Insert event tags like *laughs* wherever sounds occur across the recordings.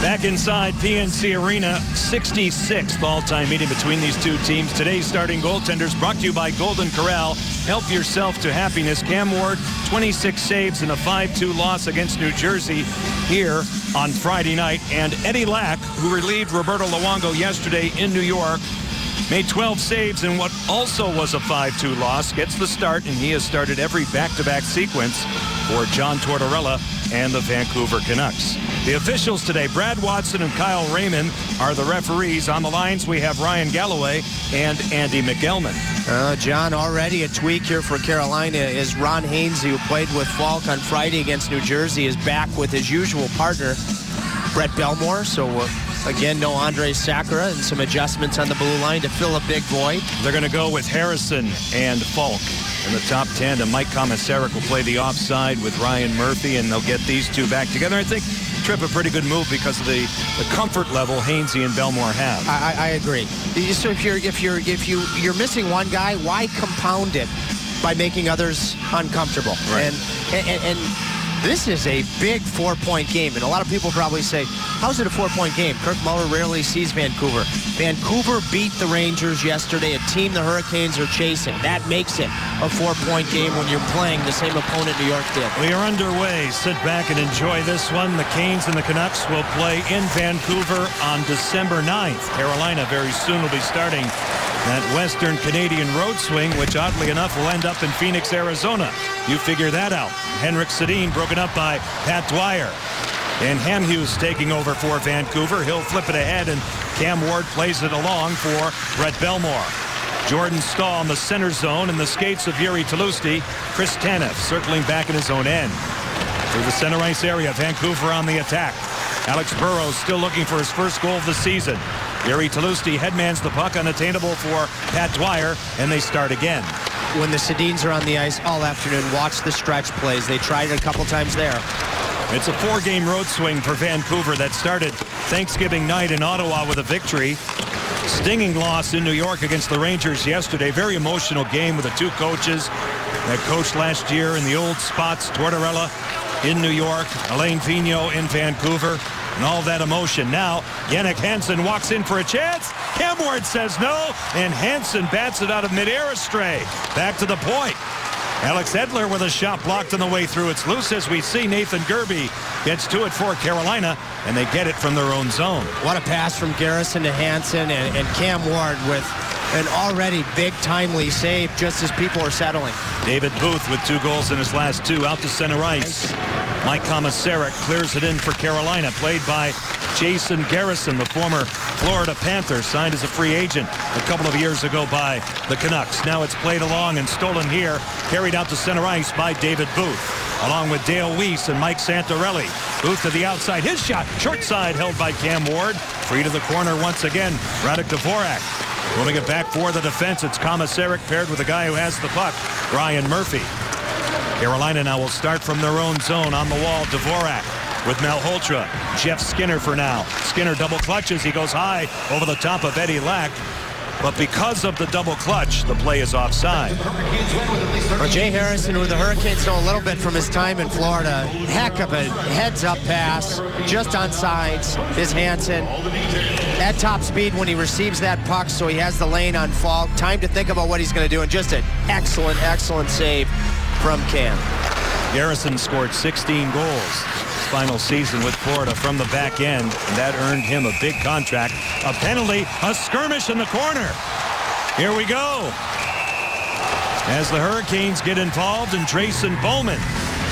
Back inside PNC Arena, 66th all-time meeting between these two teams. Today's starting goaltenders brought to you by Golden Corral. Help yourself to happiness. Cam Ward, 26 saves in a 5-2 loss against New Jersey here on Friday night. And Eddie Lack, who relieved Roberto Luongo yesterday in New York, made 12 saves in what also was a 5-2 loss, gets the start, and he has started every back-to-back sequence for John Tortorella and the Vancouver Canucks. The officials today, Brad Watson and Kyle Rehman, are the referees. On the lines, we have Ryan Galloway and Andy McElman. Uh, John, already a tweak here for Carolina is Ron Hainsey, who played with Faulk on Friday against New Jersey, is back with his usual partner, Brett Bellemare. So, uh, again, no Andrej Sekera and some adjustments on the blue line to fill a big void. They're going to go with Harrison and Faulk in the top 10. And Mike Komisarek will play the offside with Ryan Murphy, and they'll get these two back together. I think Tripp a pretty good move because of the, the comfort level Hainsey and Bellemore have. I, I agree. So if you're if you're if you you're missing one guy, why compound it by making others uncomfortable? Right. And, and, and this is a big four-point game, and a lot of people probably say, how's it a four-point game? Kirk Muller rarely sees Vancouver. Vancouver beat the Rangers yesterday, a team the Hurricanes are chasing. That makes it a four-point game when you're playing the same opponent New York did. We are underway. Sit back and enjoy this one. The Canes and the Canucks will play in Vancouver on December 9th. Carolina very soon will be starting that Western Canadian road swing, which oddly enough will end up in Phoenix, Arizona. You figure that out. Henrik Sedin broken up by Pat Dwyer. And Hamhuis taking over for Vancouver. He'll flip it ahead, and Cam Ward plays it along for Brett Bellemore. Jordan Staal in the center zone and the skates of Jiri Tlusty. Chris Tanev circling back in his own end. Through the center ice area, Vancouver on the attack. Alex Burrows still looking for his first goal of the season. Jiri Tlusty headmans the puck unattainable for Pat Dwyer, and they start again. When the Sedins are on the ice all afternoon, watch the stretch plays. They tried it a couple times there. It's a four-game road swing for Vancouver that started Thanksgiving night in Ottawa with a victory. Stinging loss in New York against the Rangers yesterday. Very emotional game with the two coaches that coached last year in the old spots. Tortorella in New York, Alain Vigneault in Vancouver, and all that emotion. Now, Jannik Hansen walks in for a chance. Cam Ward says no, and Hansen bats it out of midair astray. Back to the point. Alex Edler with a shot blocked on the way through. It's loose as we see Nathan Gerbe gets to it for Carolina, and they get it from their own zone. What a pass from Garrison to Hansen and, and Cam Ward with an already big timely save just as people are settling. David Booth with two goals in his last two out to center ice. Mike Komisarek clears it in for Carolina, played by Jason Garrison, the former Florida Panther, signed as a free agent a couple of years ago by the Canucks. Now it's played along and stolen here, carried out to center ice by David Booth, along with Dale Weise and Mike Santorelli. Booth to the outside, his shot, short side held by Cam Ward. Free to the corner once again, Radek Dvorak. Moving it back for the defense, it's Komisarek paired with the guy who has the puck, Ryan Murphy. Carolina now will start from their own zone on the wall. Dvorak with Malhotra. Jeff Skinner for now. Skinner double clutches. He goes high over the top of Eddie Lack. But because of the double clutch, the play is offside. Well, Jay Harrison with the Hurricanes know a little bit from his time in Florida. Heck of a heads-up pass, just on sides, is Hansen. At top speed when he receives that puck, so he has the lane on Faulk. Time to think about what he's going to do, and just an excellent, excellent save from Cam. Garrison scored 16 goals his final season with Florida from the back end, and that earned him a big contract. A penalty, a skirmish in the corner. Here we go. As the Hurricanes get involved, and Drayson Bowman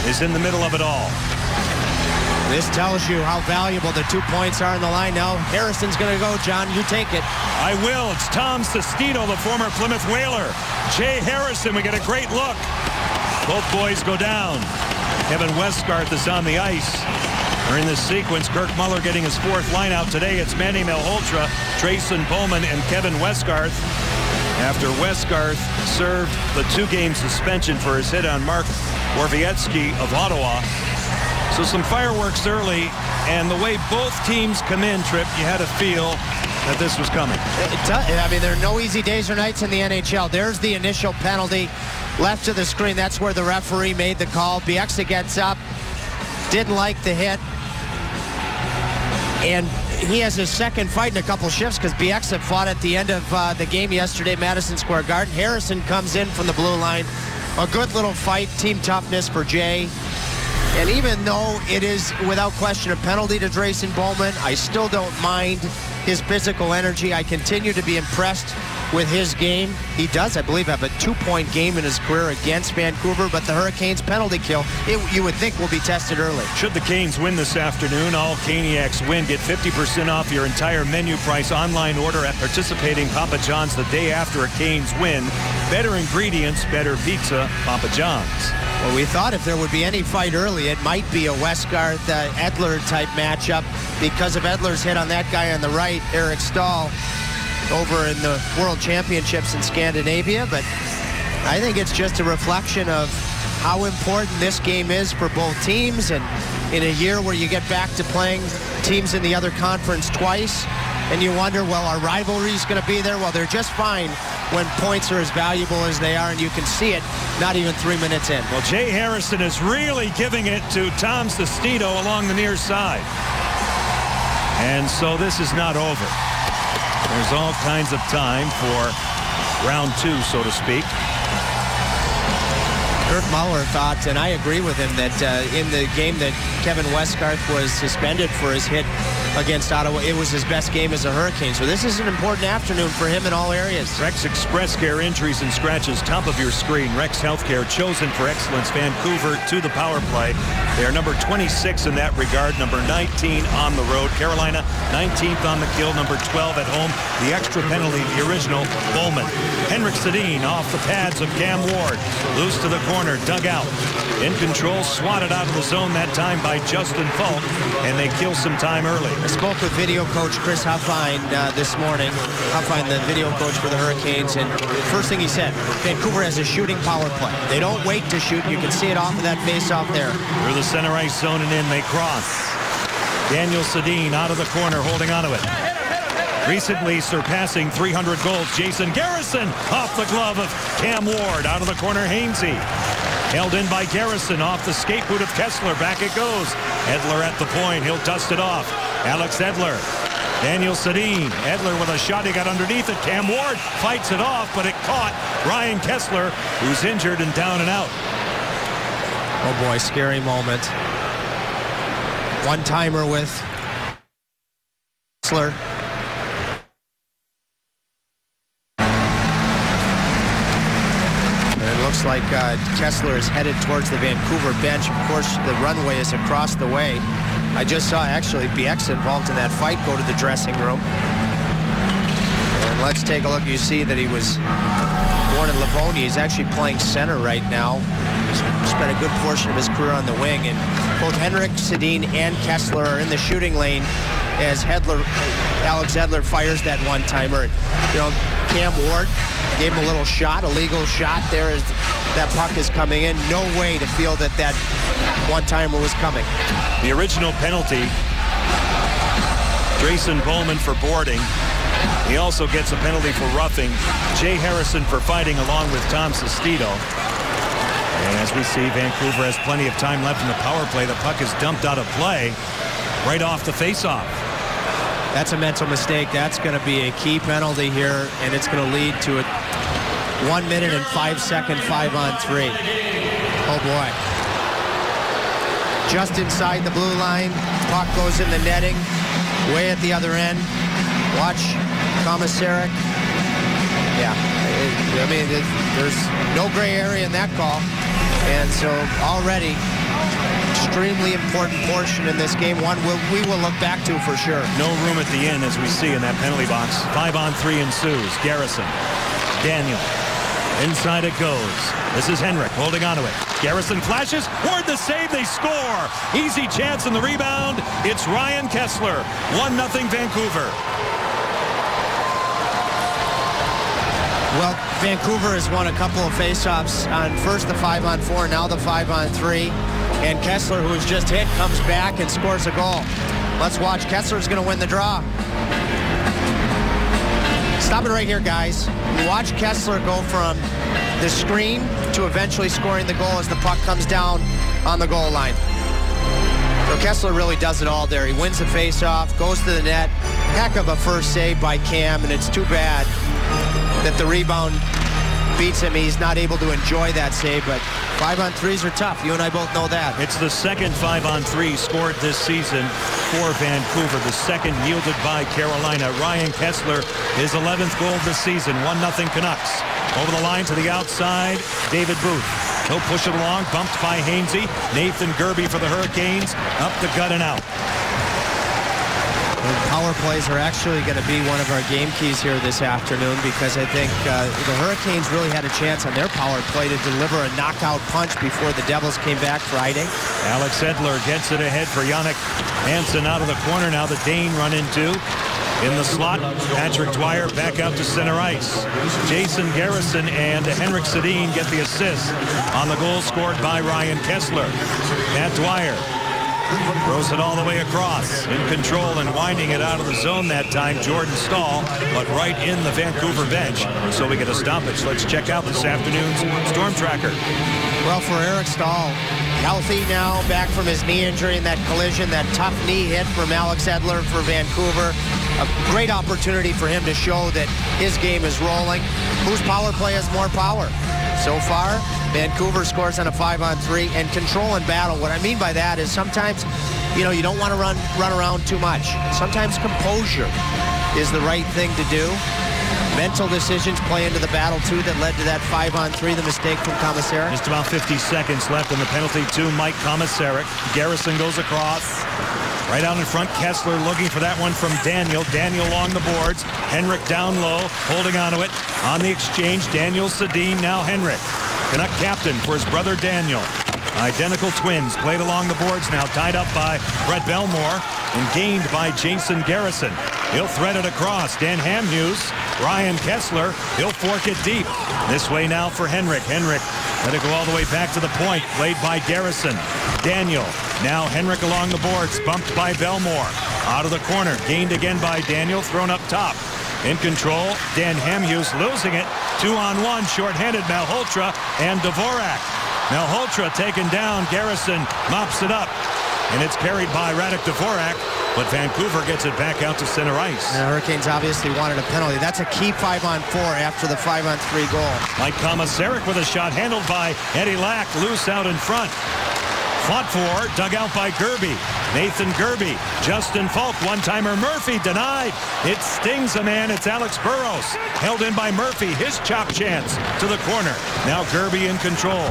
is in the middle of it all. This tells you how valuable the two points are in the line now. Harrison's going to go, John. You take it. I will. It's Tom Sestito, the former Plymouth Whaler. Jay Harrison, we get a great look. Both boys go down. Kevin Westgarth is on the ice. During this sequence, Kirk Muller getting his fourth line out today. It's Manny Malhotra, Drayson Bowman, and Kevin Westgarth. After Westgarth served the two-game suspension for his hit on Mark Borowiecki of Ottawa. So some fireworks early, and the way both teams come in, Tripp, you had a feel that this was coming. I mean, there are no easy days or nights in the NHL. There's the initial penalty left of the screen. That's where the referee made the call. Bieksa gets up, didn't like the hit. And he has his second fight in a couple shifts because Bieksa fought at the end of uh, the game yesterday, Madison Square Garden. Harrison comes in from the blue line. A good little fight, team toughness for Jay. And even though it is without question a penalty to Drayson Bowman, I still don't mind his physical energy. I continue to be impressed with his game. He does, I believe, have a two-point game in his career against Vancouver, but the Hurricanes penalty kill, it, you would think will be tested early. Should the Canes win this afternoon, all Caniacs win. Get 50% off your entire menu price online order at participating Papa John's the day after a Canes win. Better ingredients, better pizza, Papa John's. Well, we thought if there would be any fight early, it might be a Westgarth uh, Edler type matchup because of Edler's hit on that guy on the right, Eric Staal over in the World Championships in Scandinavia, but I think it's just a reflection of how important this game is for both teams and in a year where you get back to playing teams in the other conference twice and you wonder, well, our rivalry is going to be there. Well, they're just fine when points are as valuable as they are, and you can see it not even three minutes in. Well, Jay Harrison is really giving it to Tom Sestito along the near side. And so this is not over. There's all kinds of time for round two, so to speak. Kirk Muller thought, and I agree with him, that uh, in the game that Kevin Westgarth was suspended for his hit against Ottawa. It was his best game as a Hurricane. So this is an important afternoon for him in all areas. Rex Express Care injuries and scratches, top of your screen. Rex Healthcare, chosen for excellence. Vancouver to the power play. They are number 26 in that regard, number 19 on the road. Carolina, 19th on the kill, number 12 at home. The extra penalty, the original, Bowman. Henrik Sedin off the pads of Cam Ward. Loose to the corner, dug out. In control, swatted out of the zone that time by Justin Faulk, and they kill some time early. I spoke with video coach Chris Huffine uh, this morning. Huffine, the video coach for the Hurricanes, and the first thing he said, Vancouver has a shooting power play. They don't wait to shoot. You can see it off of that face-off there. Through the center ice zone and in, they cross. Daniel Sedin out of the corner, holding onto it. Recently surpassing 300 goals, Jason Garrison off the glove of Cam Ward. Out of the corner, Hainsey. Held in by Garrison off the skate boot of Kesler. Back it goes. Edler at the point. He'll dust it off. Alex Edler. Daniel Sedin. Edler with a shot. He got underneath it. Cam Ward fights it off, but it caught Ryan Kesler, who's injured and down and out. Oh boy, scary moment. One timer with Kesler. Like uh, Kesler is headed towards the Vancouver bench. Of course, the runway is across the way. I just saw actually Bieksa involved in that fight go to the dressing room. And let's take a look. You see that he was born in Livonia. He's actually playing center right now. He's spent a good portion of his career on the wing. And both Henrik Sedin and Kesler are in the shooting lane as Hedler, Alex Edler fires that one-timer. You know, Cam Ward gave him a little shot, a legal shot There is that puck is coming in. No way to feel that that one-timer was coming. The original penalty, Drayson Bowman for boarding. He also gets a penalty for roughing. Jay Harrison for fighting along with Tom Sestito. And as we see, Vancouver has plenty of time left in the power play. The puck is dumped out of play right off the faceoff. That's a mental mistake. That's going to be a key penalty here, and it's going to lead to a one minute and five second five on three. Oh boy. Just inside the blue line. Puck goes in the netting. Way at the other end. Watch Komisarek. Yeah. I mean, there's no gray area in that call. And so already extremely important portion in this game. One we'll, we will look back to for sure. No room at the end as we see in that penalty box. Five on three ensues. Garrison. Daniel. Inside it goes. This is Henrik holding onto it. Garrison flashes. Ward the save. They score. Easy chance in the rebound. It's Ryan Kesler. 1-0 Vancouver. Well, Vancouver has won a couple of faceoffs on first the five on four, now the five on three. And Kesler, who was just hit, comes back and scores a goal. Let's watch. Kesler's going to win the draw. Stop it right here, guys. Watch Kesler go from the screen to eventually scoring the goal as the puck comes down on the goal line. So Kesler really does it all there. He wins the face-off, goes to the net. Heck of a first save by Cam, and it's too bad that the rebound beats him. He's not able to enjoy that save, but five on threes are tough. You and I both know that. It's the second five on three scored this season for Vancouver. The second yielded by Carolina. Ryan Kesler, his 11th goal this season. 1-0 Canucks. Over the line to the outside, David Booth. He'll push it along, bumped by Hainsey. Nathan Gerbe for the Hurricanes, up the gut and out. Power plays are actually going to be one of our game keys here this afternoon because I think uh, the Hurricanes really had a chance on their power play to deliver a knockout punch before the Devils came back Friday. Alex Edler gets it ahead for Jannik Hansen out of the corner. Now the Dane run into in the slot, Patrick Dwyer back out to center ice. Jason Garrison and Henrik Sedin get the assist on the goal scored by Ryan Kesler. Pat Dwyer Throws it all the way across. In control and winding it out of the zone that time, Jordan Staal, but right in the Vancouver bench. So we get a stoppage. Let's check out this afternoon's Storm Tracker. Well, for Eric Staal, healthy now, back from his knee injury in that collision, that tough knee hit from Alex Edler for Vancouver. A great opportunity for him to show that his game is rolling. Whose power play has more power? So far, Vancouver scores on a five on three and control and battle. What I mean by that is sometimes, you know, you don't want to run run around too much. Sometimes composure is the right thing to do. Mental decisions play into the battle, too, that led to that five on three, the mistake from Komisarek. Just about 50 seconds left in the penalty to Mike Komisarek. Garrison goes across. Right out in front, Kesler looking for that one from Daniel. Daniel along the boards. Henrik down low, holding onto it. On the exchange, Daniel Sedin, now Henrik. Canuck captain for his brother Daniel. Identical twins played along the boards now, tied up by Brett Bellemore and gained by Jason Garrison. He'll thread it across. Dan Hamhuis, Ryan Kesler, he'll fork it deep. This way now for Henrik. Henrik let it go all the way back to the point, played by Garrison. Daniel, now Henrik along the boards, bumped by Bellemore. Out of the corner, gained again by Daniel, thrown up top. In control, Dan Hamhuis losing it. Two on one, shorthanded Malhotra and Dvorak. Malhotra taken down, Garrison mops it up. And it's carried by Radek Dvorak, but Vancouver gets it back out to center ice. The Hurricanes obviously wanted a penalty. That's a key five on four after the five on three goal. Mike Komisarek with a shot handled by Eddie Lack, loose out in front. Fought for, dug out by Gerbe. Nathan Gerbe, Justin Faulk, one-timer Murphy denied. It stings a man. It's Alex Burrows. Held in by Murphy. His chop chance to the corner. Now Gerbe in control.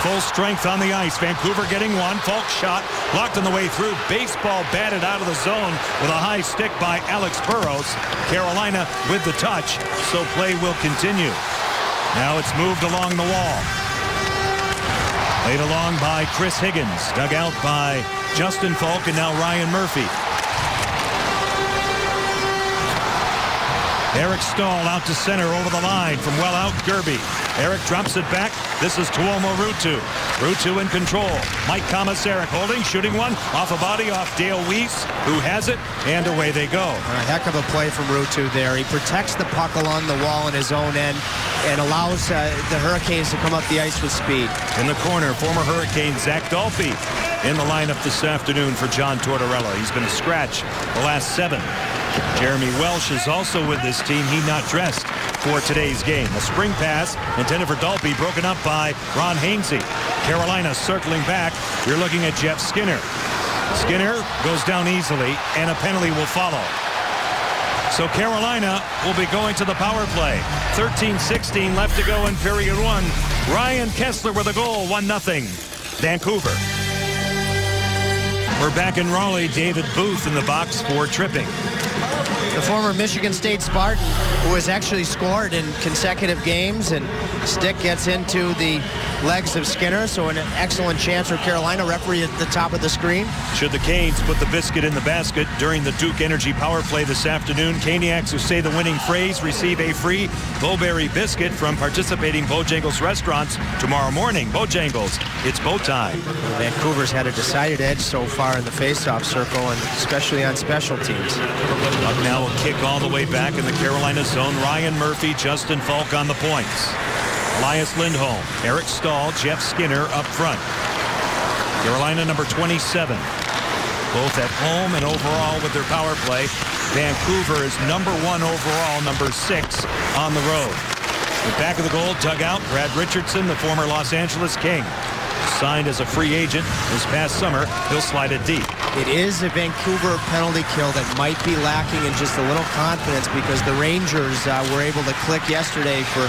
Full strength on the ice. Vancouver getting one. Faulk shot blocked on the way through. Baseball batted out of the zone with a high stick by Alex Burrows. Carolina with the touch, so play will continue. Now it's moved along the wall. Laid along by Chris Higgins. Dug out by Justin Faulk and now Ryan Murphy. Eric Staal out to center over the line from well out Gerbe. Eric drops it back. This is Tuomo Ruutu. Ruutu in control. Mike Komisarek holding, shooting one off a body off Dale Weise, who has it, and away they go. A heck of a play from Ruutu there. He protects the puck along the wall in his own end and allows uh, the Hurricanes to come up the ice with speed. In the corner, former Hurricane Zac Dalpe in the lineup this afternoon for John Tortorella. He's been a scratch the last seven. Jeremy Welsh is also with this team. He not dressed for today's game. A spring pass intended for Dalpe broken up by Ron Hainsey. Carolina circling back. You're looking at Jeff Skinner. Skinner goes down easily and a penalty will follow. So Carolina will be going to the power play. 13-16 left to go in period one. Ryan Kesler with a goal, 1-0. Vancouver. We're back in Raleigh. David Booth in the box for tripping. The former Michigan State Spartan, who has actually scored in consecutive games, and stick gets into the legs of Skinner, so an excellent chance for Carolina. Referee at the top of the screen. Should the Canes put the biscuit in the basket during the Duke Energy power play this afternoon, Caniacs who say the winning phrase receive a free Bo-Berry biscuit from participating Bojangles restaurants tomorrow morning. Bojangles, it's Bo time. Vancouver's had a decided edge so far in the faceoff circle, and especially on special teams. Now a kick all the way back in the Carolina zone. Ryan Murphy, Justin Faulk on the points. Elias Lindholm, Eric Staal, Jeff Skinner up front. Carolina number 27. both at home and overall with their power play. Vancouver is number one overall, number six on the road. The back of the goal, dugout, Brad Richardson, the former Los Angeles King. Signed as a free agent this past summer, he'll slide it deep. It is a Vancouver penalty kill that might be lacking in just a little confidence because the Rangers uh, were able to click yesterday for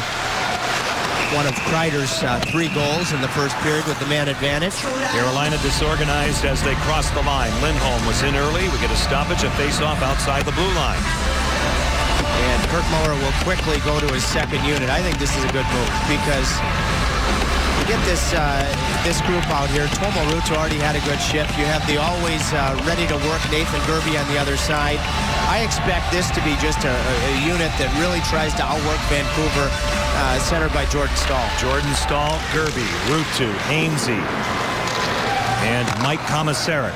one of Kreider's uh, three goals in the first period with the man advantage. Carolina disorganized as they crossed the line. Lindholm was in early. We get a stoppage, a face-off outside the blue line. And Kirk Muller will quickly go to his second unit. I think this is a good move because you get this uh, this group out here. Tuomo Ruutu already had a good shift. You have the always uh, ready to work Nathan Gerbe on the other side. I expect this to be just a, a unit that really tries to outwork Vancouver, uh, centered by Jordan Staal. Jordan Staal, Gerbe, Ruutu, Hainsey, and Mike Komisarek.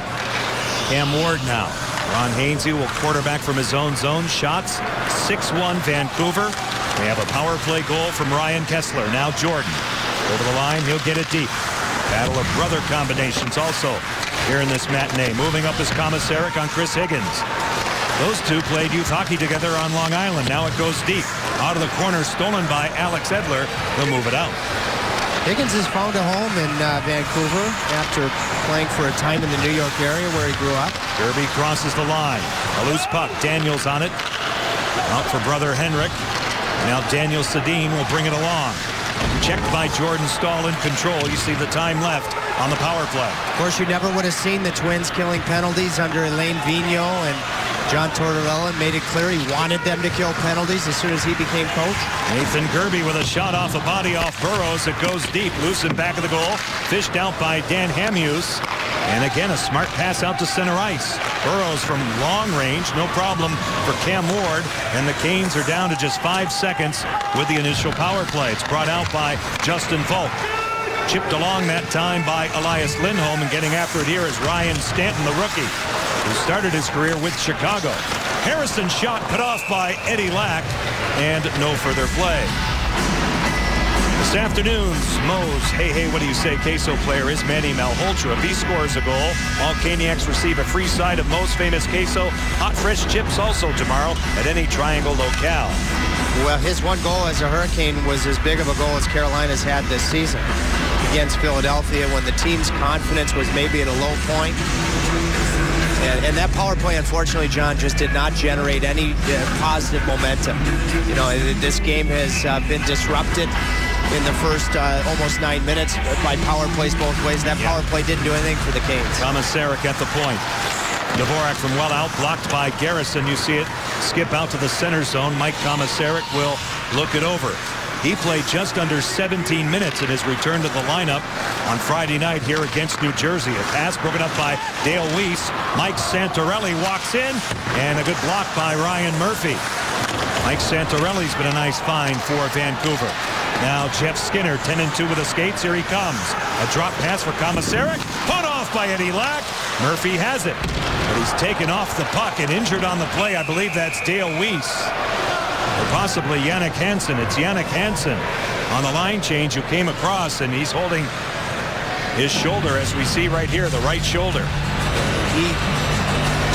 Cam Ward now. Ron Hainsey will quarterback from his own zone. Shots, 6-1 Vancouver. They have a power play goal from Ryan Kesler. Now Jordan. Over the line, he'll get it deep. Battle of brother combinations also here in this matinee. Moving up is Komisarek on Chris Higgins. Those two played youth hockey together on Long Island. Now it goes deep. Out of the corner, stolen by Alex Edler. He'll move it out. Higgins has found a home in uh, Vancouver after playing for a time in the New York area where he grew up. Gerbe crosses the line. A loose puck. Daniels on it. Out for brother Henrik. Now Daniel Sedin will bring it along. Checked by Jordan Staal in control. You see the time left on the power play. Of course, you never would have seen the Twins killing penalties under Alain Vigneault and John Tortorella made it clear he wanted them to kill penalties as soon as he became coach. Nathan Gerbe with a shot off the body off Burrows. It goes deep, loose in back of the goal. Fished out by Dan Hamhuis. And again, a smart pass out to center ice. Burrows from long range, no problem for Cam Ward. And the Canes are down to just five seconds with the initial power play. It's brought out by Justin Faulk. Chipped along that time by Elias Lindholm, and getting after it here is Ryan Stanton, the rookie, who started his career with Chicago. Harrison shot cut off by Eddie Lack, and no further play. This afternoon's Moe's Hey Hey What Do You Say queso player is Manny Malhotra. If he scores a goal, all Caniacs receive a free side of Moe's famous queso. Hot fresh chips also tomorrow at any Triangle locale. Well, his one goal as a Hurricane was as big of a goal as Carolina's had this season against Philadelphia when the team's confidence was maybe at a low point. And, and that power play, unfortunately, John, just did not generate any uh, positive momentum. You know, this game has uh, been disrupted in the first uh, almost nine minutes by power plays both ways. That power play didn't do anything for the Canes. Komisarek at the point. Dvorak from well out, blocked by Garrison. You see it skip out to the center zone. Mike Thomas Komisarek will look it over. He played just under 17 minutes in his return to the lineup on Friday night here against New Jersey. A pass broken up by Dale Weise. Mike Santorelli walks in, and a good block by Ryan Murphy. Mike Santorelli's been a nice find for Vancouver. Now Jeff Skinner, 10 and 2 with the skates. Here he comes. A drop pass for Komisarek. Put off by Eddie Lack. Murphy has it. But he's taken off the puck and injured on the play. I believe that's Dale Weise. Possibly Jannik Hansen. It's Jannik Hansen on the line change who came across and he's holding his shoulder as we see right here, the right shoulder. He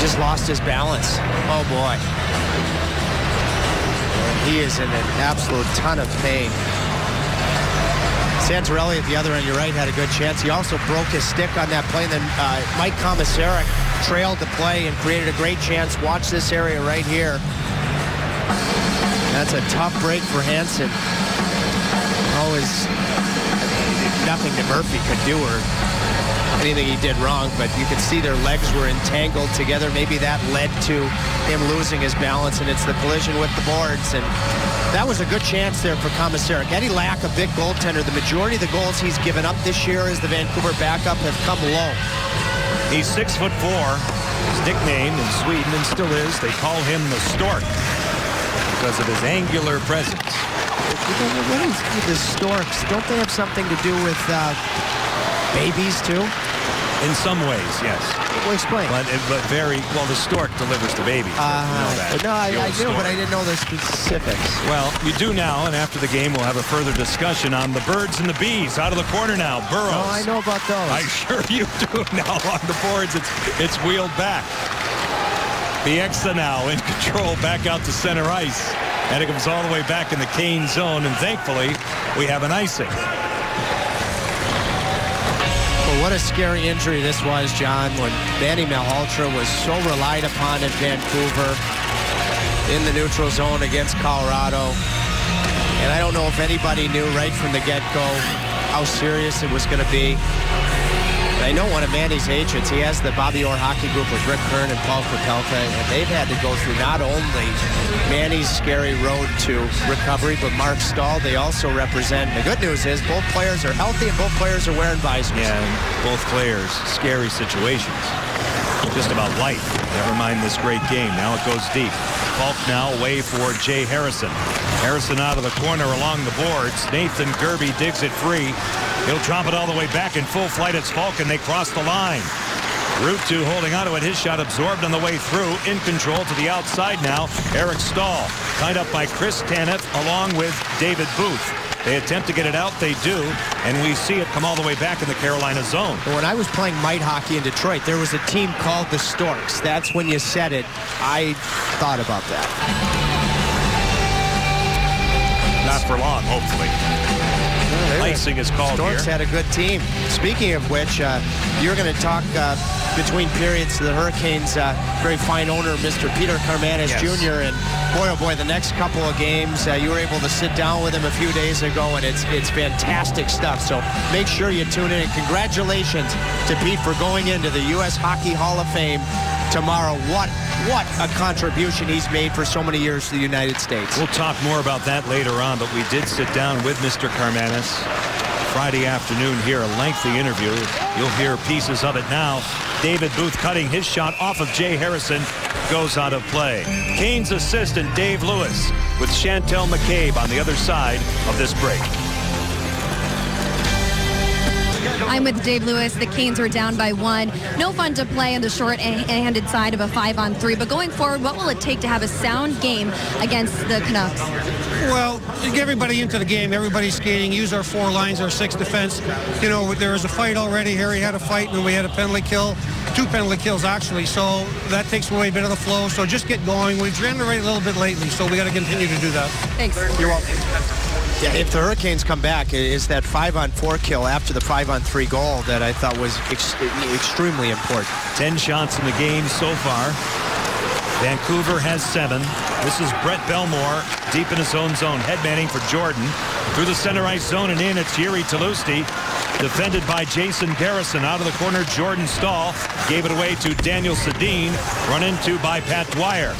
just lost his balance. Oh boy. He is in an absolute ton of pain. Santorelli at the other end, you're right, had a good chance. He also broke his stick on that play. Then uh, Mike Komisarek trailed the play and created a great chance. Watch this area right here. That's a tough break for Hansen. Always nothing that Murphy could do or anything he did wrong, but you could see their legs were entangled together. Maybe that led to him losing his balance, and it's the collision with the boards. And that was a good chance there for Komisarek. Eddie Lack, a big goaltender. The majority of the goals he's given up this year as the Vancouver backup have come low. He's six foot four. His nickname in Sweden, and still is, they call him the Stork because of his angular presence. What is the Storks? Don't they have something to do with uh, babies too? In some ways, yes. Well, explain. But, but very, well, the stork delivers the baby. Uh, you know that. No, I, I do, but. I didn't know the specifics. Well, we do now, and after the game, we'll have a further discussion on the birds and the bees. Out of the corner now, Burrows. Oh, I know about those. I *laughs* sure you do now on the boards. It's it's wheeled back. Bieksa now in *laughs* control back out to center ice. And it comes all the way back in the Cane zone. And thankfully, we have an icing. Well, what a scary injury this was, John, when Manny Malhotra was so relied upon in Vancouver in the neutral zone against Colorado. And I don't know if anybody knew right from the get-go how serious it was going to be. I know one of Manny's agents, he has the Bobby Orr hockey group with Rick Curran and Paul Krepelka, and they've had to go through not only Manny's scary road to recovery, but Marc Staal, they also represent. The good news is both players are healthy and both players are wearing visors. Yeah, both players, scary situations. Just about life. Never mind this great game. Now it goes deep. Faulk now away for Jay Harrison. Harrison out of the corner along the boards. Nathan Gerbe digs it free. He'll drop it all the way back in full flight. It's Faulk, and they cross the line. Ruutu holding onto it. His shot absorbed on the way through. In control to the outside now. Eric Staal tied up by Chris Tanev along with David Booth. They attempt to get it out. They do. And we see it come all the way back in the Carolina zone. When I was playing mite hockey in Detroit, there was a team called the Storks. That's when you said it. I thought about that. Not for long, hopefully. Icing is called Storks here. had a good team. Speaking of which, uh, you're going to talk uh, between periods to the Hurricanes' uh, very fine owner, Mr. Peter Karmanos Yes. Jr. And boy, oh boy, the next couple of games, uh, you were able to sit down with him a few days ago, and it's it's fantastic stuff. So make sure you tune in. And congratulations to Pete for going into the U.S. Hockey Hall of Fame tomorrow. What what a contribution he's made for so many years to the United States. We'll talk more about that later on, but we did sit down with Mr. Karmanos Friday afternoon here, a lengthy interview. You'll hear pieces of it now. David Booth cutting his shot off of Jay Harrison goes out of play. Canes' assistant Dave Lewis with Chantel McCabe on the other side of this break. I'm with Dave Lewis. The Canes were down by one. No fun to play on the short-handed side of a five-on-three. But going forward, what will it take to have a sound game against the Canucks? Well, get everybody into the game. Everybody's skating. Use our four lines, our six defense. You know, there was a fight already. Harry had a fight, and then we had a penalty kill. Two penalty kills, actually. So that takes away a bit of the flow. So just get going. We've generated a little bit lately, so we got to continue to do that. Thanks. You're welcome. Yeah, if the Hurricanes come back, it is that five on four kill after the five on three goal that I thought was ex- extremely important. 10 shots in the game so far. Vancouver has seven. This is Brett Bellemore deep in his own zone. Headmanning for Jordan. Through the center ice zone and in, it's Jiri Tlusty. Defended by Jason Garrison. Out of the corner, Jordan Staal gave it away to Daniel Sedin. Run into by Pat Dwyer.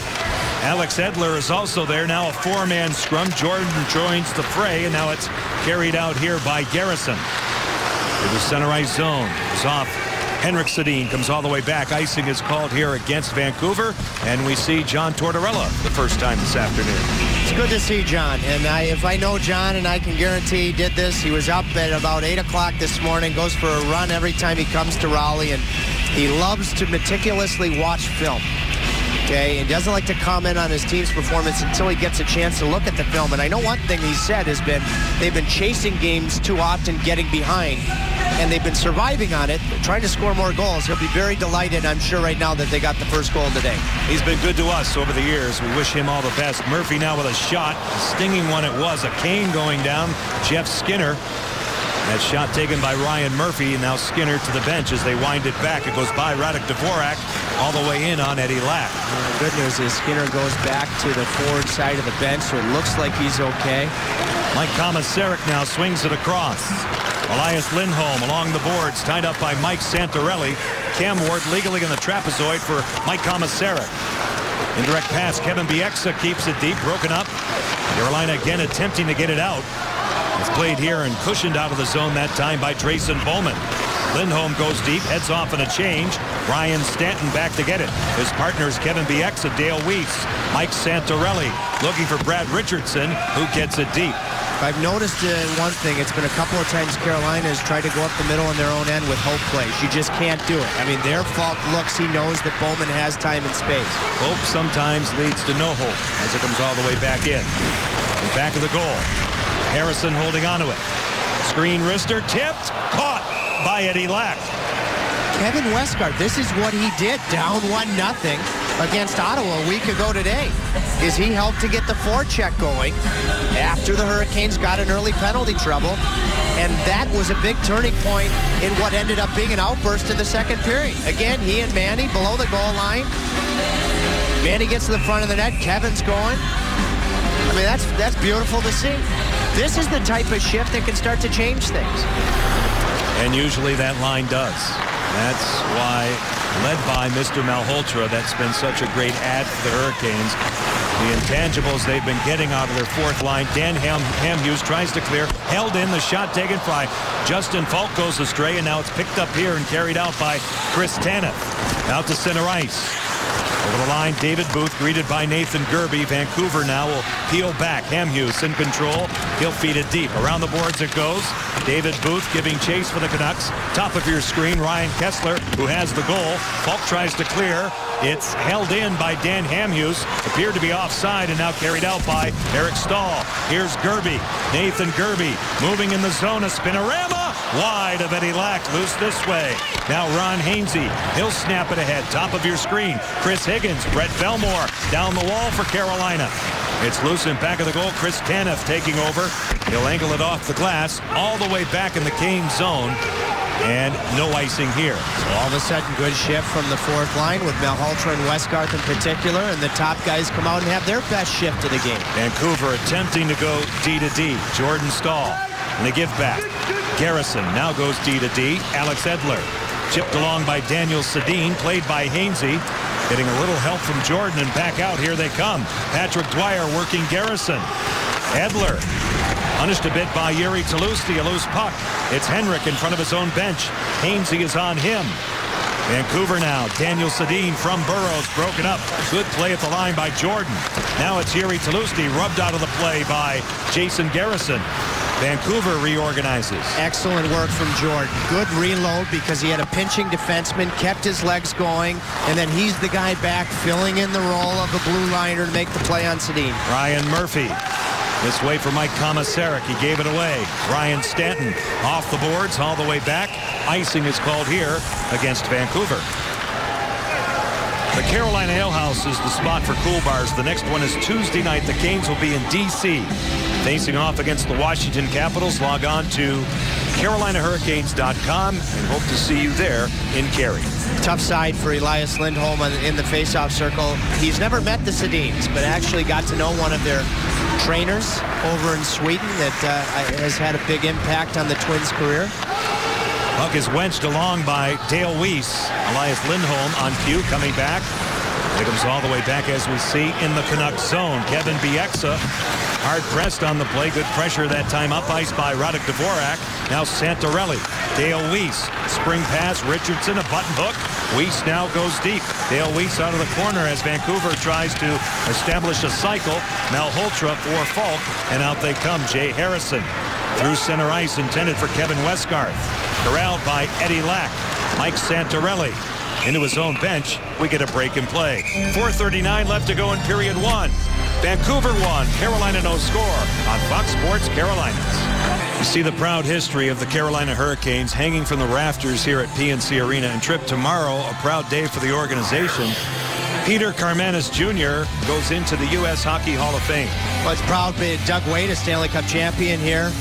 Alex Edler is also there. Now a four-man scrum. Jordan joins the fray, and now it's carried out here by Garrison. To the center ice zone. It's off Henrik Sedin comes all the way back. Icing is called here against Vancouver. And we see John Tortorella the first time this afternoon. It's good to see John. And I, if I know John, and I can guarantee he did this, he was up at about 8 o'clock this morning, goes for a run every time he comes to Raleigh, and he loves to meticulously watch film. Okay, and doesn't like to comment on his team's performance until he gets a chance to look at the film. And I know one thing he said has been they've been chasing games too often, getting behind, and they've been surviving on it, trying to score more goals. He'll be very delighted, I'm sure, right now that they got the first goal today. He's been good to us over the years. We wish him all the best. Murphy now with a shot. A stinging one it was. A cane going down. Jeff Skinner. That shot taken by Ryan Murphy. Now Skinner to the bench as they wind it back. It goes by Radek Dvorak all the way in on Eddie Lack. The good news is Skinner goes back to the forward side of the bench, so it looks like he's okay. Mike Komisarek now swings it across. Elias Lindholm along the boards, tied up by Mike Santorelli. Cam Ward legally in the trapezoid for Mike Komisarek. Indirect pass, Kevin Bieksa keeps it deep, broken up. Carolina again attempting to get it out. It's played here and cushioned out of the zone that time by Drayson Bowman. Lindholm goes deep, heads off in a change. Ryan Stanton back to get it. His partners Kevin BX Bieksa, Dale Weise, Mike Santorelli looking for Brad Richardson, who gets it deep. I've noticed uh, one thing. It's been a couple of times Carolina has tried to go up the middle on their own end with hope plays. You just can't do it. I mean, their fault looks. He knows that Bowman has time and space. Hope sometimes leads to no hope as it comes all the way back in. back of the goal. Harrison holding onto it. Screen wrister tipped, caught by Eddie Lack. Kevin Westgarth, this is what he did, down one nothing against Ottawa a week ago today. Is he helped to get the forecheck going after the Hurricanes got an early penalty trouble, and that was a big turning point in what ended up being an outburst in the second period. Again, he and Manny below the goal line. Manny gets to the front of the net. Kevin's going. I mean, that's that's beautiful to see. This is the type of shift that can start to change things. And usually that line does. That's why, led by Mr. Malhotra, that's been such a great ad for the Hurricanes. The intangibles they've been getting out of their fourth line. Dan Ham Hamhuis tries to clear, held in, the shot taken by Justin Faulk goes astray, and now it's picked up here and carried out by Chris Tanev. Out to center ice. Over the line, David Booth greeted by Nathan Gerbe. Vancouver now will peel back. Hamhuis in control. He'll feed it deep. Around the boards it goes. David Booth giving chase for the Canucks. Top of your screen, Ryan Kesler, who has the goal. Faulk tries to clear. It's held in by Dan Hamhuis. Appeared to be offside and now carried out by Eric Staal. Here's Gerbe. Nathan Gerbe moving in the zone. A spinorama wide of Eddie Lack. Loose this way. Now Ron Hainsey. He'll snap it ahead. Top of your screen. Chris Higgins. Brett Bellemore down the wall for Carolina. It's loose in back of the goal. Chris Tanev taking over. He'll angle it off the glass all the way back in the Cane zone. And no icing here. So all of a sudden, good shift from the fourth line with Malhotra and Westgarth in particular. And the top guys come out and have their best shift of the game. Vancouver attempting to go D to D. Jordan Staal. And a give back. Garrison now goes D to D. Alex Edler. Chipped along by Daniel Sedin. Played by Hainsey. Getting a little help from Jordan and back out. Here they come. Patrick Dwyer working Garrison. Edler punished a bit by Jiri Tlusty, a loose puck. It's Henrik in front of his own bench. Hainsey is on him. Vancouver now. Daniel Sedin from Burrows broken up. Good play at the line by Jordan. Now it's Jiri Tlusty rubbed out of the play by Jason Garrison. Vancouver reorganizes. Excellent work from Jordan. Good reload because he had a pinching defenseman, kept his legs going, and then he's the guy back filling in the role of the blue liner to make the play on Sedin. Ryan Murphy. This way for Mike Komisarek. He gave it away. Ryan Stanton off the boards all the way back. Icing is called here against Vancouver. The Carolina Ale House is the spot for cool bars. The next one is Tuesday night. The Canes will be in D.C. Facing off against the Washington Capitals. Log on to CarolinaHurricanes.com and hope to see you there in Cary. Tough side for Elias Lindholm in the faceoff circle. He's never met the Sedins, but actually got to know one of their trainers over in Sweden that uh, has had a big impact on the Twins' career. Puck is wenched along by Dale Weise. Elias Lindholm on cue coming back. It comes all the way back as we see in the Canucks zone. Kevin Bieksa hard pressed on the play. Good pressure that time up ice by Radek Dvorak. Now Santorelli. Dale Weise. Spring pass. Richardson a button hook. Weise now goes deep. Dale Weise out of the corner as Vancouver tries to establish a cycle. Malhotra for Faulk, And out they come. Jay Harrison through center ice intended for Kevin Westgarth. Corralled by Eddie Lack. Mike Santorelli into his own bench. We get a break in play. 4.39 left to go in period one. Vancouver won. Carolina no score on Fox Sports Carolinas. You see the proud history of the Carolina Hurricanes hanging from the rafters here at PNC Arena. And Tripp tomorrow, a proud day for the organization. Peter Karmanos Jr. goes into the U.S. Hockey Hall of Fame. Well, it's proud. Doug Weight, a Stanley Cup champion here.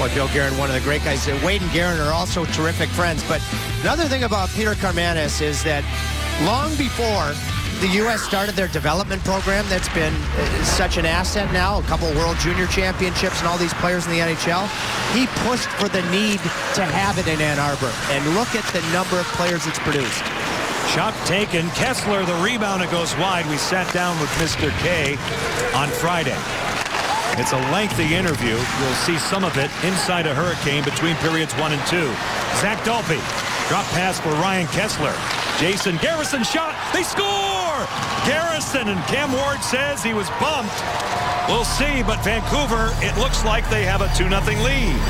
Boy, Bill Guerin, one of the great guys. Weight and Guerin are also terrific friends. But another thing about Peter Karmanos is that long before the U.S. started their development program that's been uh, such an asset now, a couple World Junior Championships and all these players in the NHL, he pushed for the need to have it in Ann Arbor. And look at the number of players it's produced. Shot taken. Kesler, the rebound, it goes wide. We sat down with Mr. K on Friday. It's a lengthy interview. You'll see some of it inside a hurricane between periods one and two. Zac Dalpe. Drop pass for Ryan Kesler. Jason Garrison shot. They score! Garrison and Cam Ward says he was bumped. We'll see, but Vancouver, it looks like they have a 2-0 lead.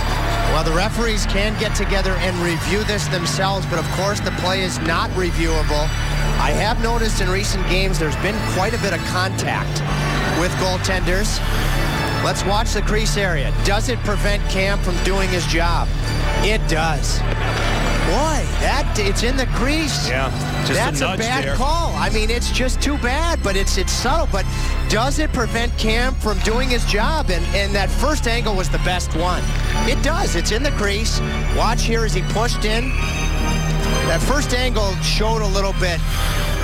Well, the referees can get together and review this themselves, but of course the play is not reviewable. I have noticed in recent games there's been quite a bit of contact with goaltenders. Let's watch the crease area. Does it prevent Cam from doing his job? It does. Boy, that it's in the crease. Yeah, just That's a, a, bad there. call. I mean, it's just too bad, but it's it's subtle. But does it prevent Cam from doing his job? And and that first angle was the best one. It does. It's in the crease. Watch here as he pushed in. That first angle showed a little bit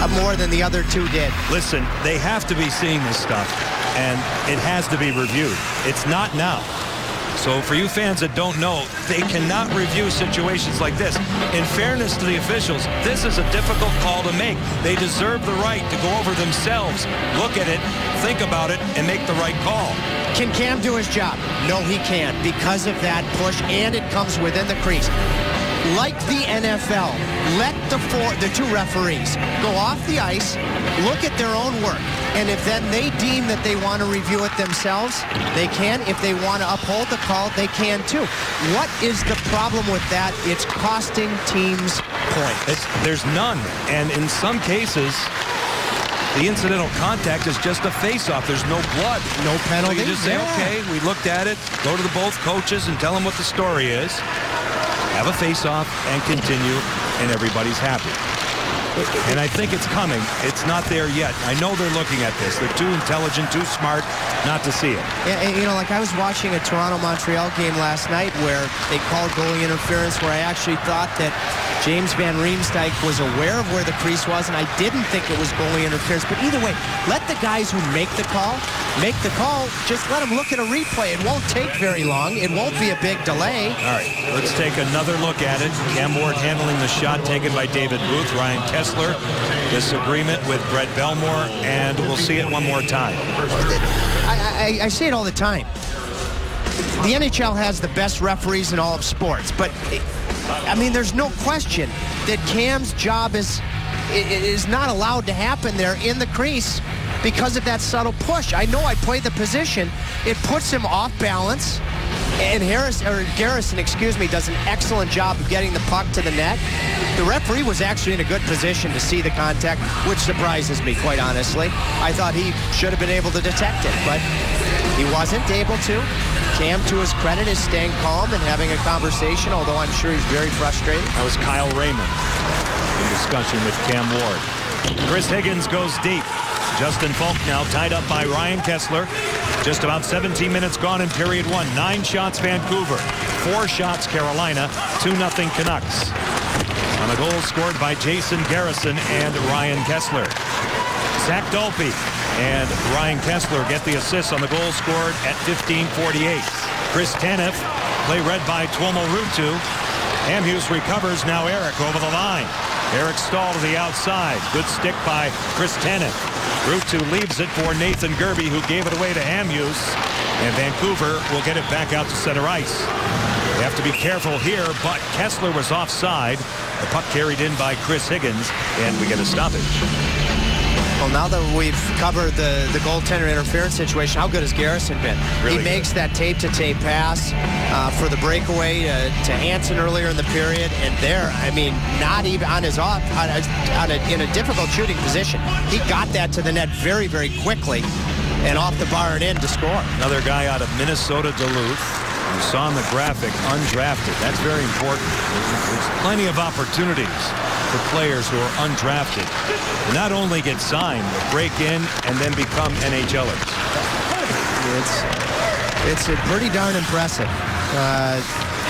uh, more than the other two did. Listen, they have to be seeing this stuff, and it has to be reviewed. It's not now. So for you fans that don't know, they cannot review situations like this. In fairness to the officials, this is a difficult call to make. They deserve the right to go over themselves, look at it, think about it, and make the right call. Can Cam do his job? No, he can't because of that push, and it comes within the crease. Like the NFL, let the four, the two referees go off the ice, look at their own work, and if then they deem that they want to review it themselves, they can. If they want to uphold the call, they can too. What is the problem with that? It's costing teams points. It's, there's none, and in some cases, the incidental contact is just a face-off. There's no blood. No penalty. So you just say, Yeah. okay, we looked at it, go to the both coaches and tell them what the story is, have a face-off, and continue, and everybody's happy. And I think it's coming. It's not there yet. I know they're looking at this. They're too intelligent, too smart not to see it. Yeah, and, you know, like I was watching a Toronto-Montreal game last night where they called goalie interference where I actually thought that James Van Riemsdyk was aware of where the crease was, and I didn't think it was goalie interference. But either way, let the guys who make the call make the call. Just let them look at a replay. It won't take very long. It won't be a big delay. All right, let's take another look at it. Cam Ward handling the shot taken by David Booth. Ryan Kesler, disagreement with Brett Bellemore, and we'll see it one more time. I, I, I say it all the time. The NHL has the best referees in all of sports, but I mean, there's no question that Cam's job is is not allowed to happen there in the crease because of that subtle push. I know I play the position. It puts him off balance. And Harris or Garrison, excuse me, does an excellent job of getting the puck to the net. The referee was actually in a good position to see the contact, which surprises me, quite honestly. I thought he should have been able to detect it, but he wasn't able to. Cam, to his credit, is staying calm and having a conversation, although I'm sure he's very frustrated. That was Kyle Rehman in discussion with Cam Ward. Chris Higgins goes deep. Justin Faulk now tied up by Ryan Kesler. Just about 17 minutes gone in period one. Nine shots Vancouver. Four shots Carolina. 2-0 Canucks. On a goal scored by Jason Garrison and Ryan Kesler. Zac Dalpe and Ryan Kesler get the assist on the goal scored at 15:48. Chris Tanev, play read by Tuomo Ruutu. Hamhuis recovers, now Eric over the line. Eric Staal to the outside. Good stick by Chris Tanev. Ruutu leaves it for Nathan Gerbe, who gave it away to Hamhuis. And Vancouver will get it back out to center ice. They have to be careful here, but Kessler was offside. The puck carried in by Chris Higgins, and we get a stoppage. Well, now that we've covered the, the goaltender interference situation, how good has Garrison been? Really he good. makes that tape-to-tape pass uh, for the breakaway to, to Hansen earlier in the period, and there, I mean, not even on his off, on a, on a, in a difficult shooting position. He got that to the net very, very quickly, and off the bar and in to score. Another guy out of Minnesota Duluth. You saw in the graphic, undrafted. That's very important. There's, there's plenty of opportunities for players who are undrafted not only get signed, but break in and then become NHLers. It's it's pretty darn impressive. Uh,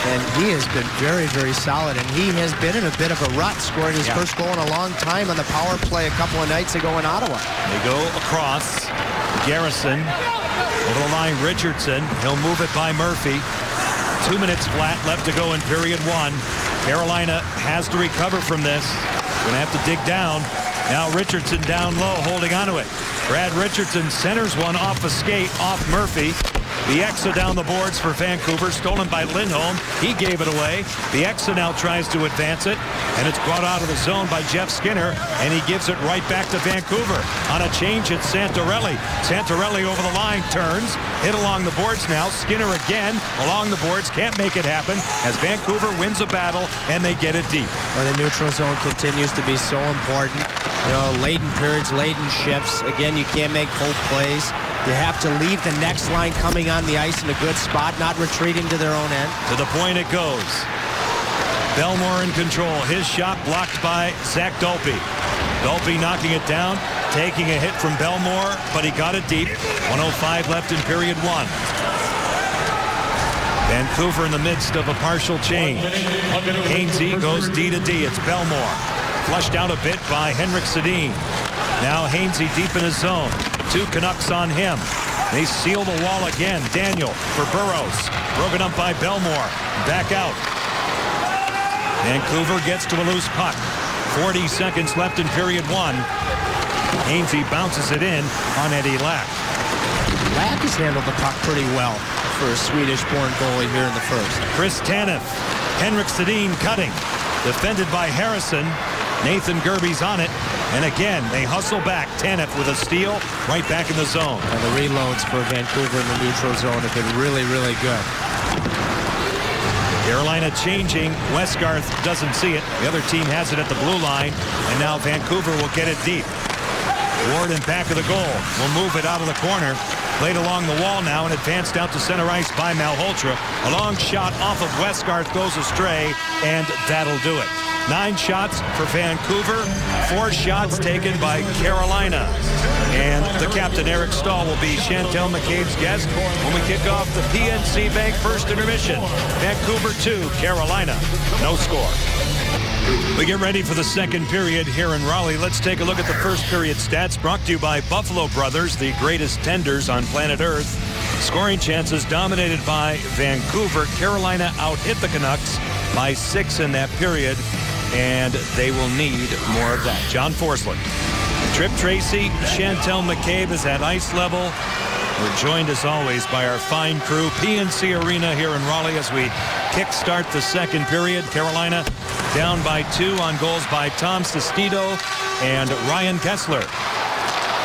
and he has been very, very solid. And he has been in a bit of a rut, scoring his Yeah. first goal in a long time on the power play a couple of nights ago in Ottawa. They go across. Garrison over the line. Richardson. He'll move it by Murphy. Two minutes flat left to go in period one. Carolina has to recover from this. Going to have to dig down. Now Richardson down low, holding onto it. Brad Richardson centers one off a skate, off Murphy. The Exa down the boards for Vancouver, stolen by Lindholm. He gave it away. The Exa now tries to advance it, and it's brought out of the zone by Jeff Skinner, and he gives it right back to Vancouver. On a change, it's Santorelli. Santorelli over the line, turns, hit along the boards now. Skinner again along the boards, can't make it happen as Vancouver wins a battle, and they get it deep. Well, the neutral zone continues to be so important. You know, laden periods, laden shifts. Again, you can't make full plays. You have to leave the next line coming on the ice in a good spot, not retreating to their own end. To the point it goes. Bellemore in control. His shot blocked by Zac Dalpe. Dalpe knocking it down, taking a hit from Bellemore, but he got it deep. 105 left in period one. Vancouver in the midst of a partial change. Hainsey goes D to D. It's Bellemore. Flushed out a bit by Henrik Sedin. Now Hainsey deep in his zone. Two Canucks on him. They seal the wall again. Daniel for Burrows. Broken up by Bellemore. Back out. Vancouver gets to a loose puck. 40 seconds left in period one. Hainsey bounces it in on Eddie Lack. Lack has handled the puck pretty well for a Swedish-born goalie here in the first. Chris Tanev. Henrik Sedin cutting. Defended by Harrison. Nathan Gerbe's on it. And again, they hustle back. Tanev with a steal right back in the zone. And the reloads for Vancouver in the neutral zone have been really, really good. Carolina changing. Westgarth doesn't see it. The other team has it at the blue line. And now Vancouver will get it deep. Ward in back of the goal. Will move it out of the corner. Played along the wall now and advanced out to center ice by Malhotra. A long shot off of Westgarth goes astray, and that'll do it. Nine shots for Vancouver, four shots taken by Carolina. And the captain, Eric Staal, will be Chantel McCabe's guest when we kick off the PNC Bank first intermission. Vancouver 2, Carolina. No score. We get ready for the second period here in Raleigh. Let's take a look at the first period stats brought to you by Buffalo Brothers, the greatest tenders on planet Earth. Scoring chances dominated by Vancouver. Carolina out hit the Canucks by six in that period, and they will need more of that. John Forslund. Tripp Tracy, Chantel McCabe is at ice level. We're joined as always by our fine crew, PNC Arena here in Raleigh as we kickstart the second period. Carolina down by two on goals by Tom Sestito and Ryan Kesler.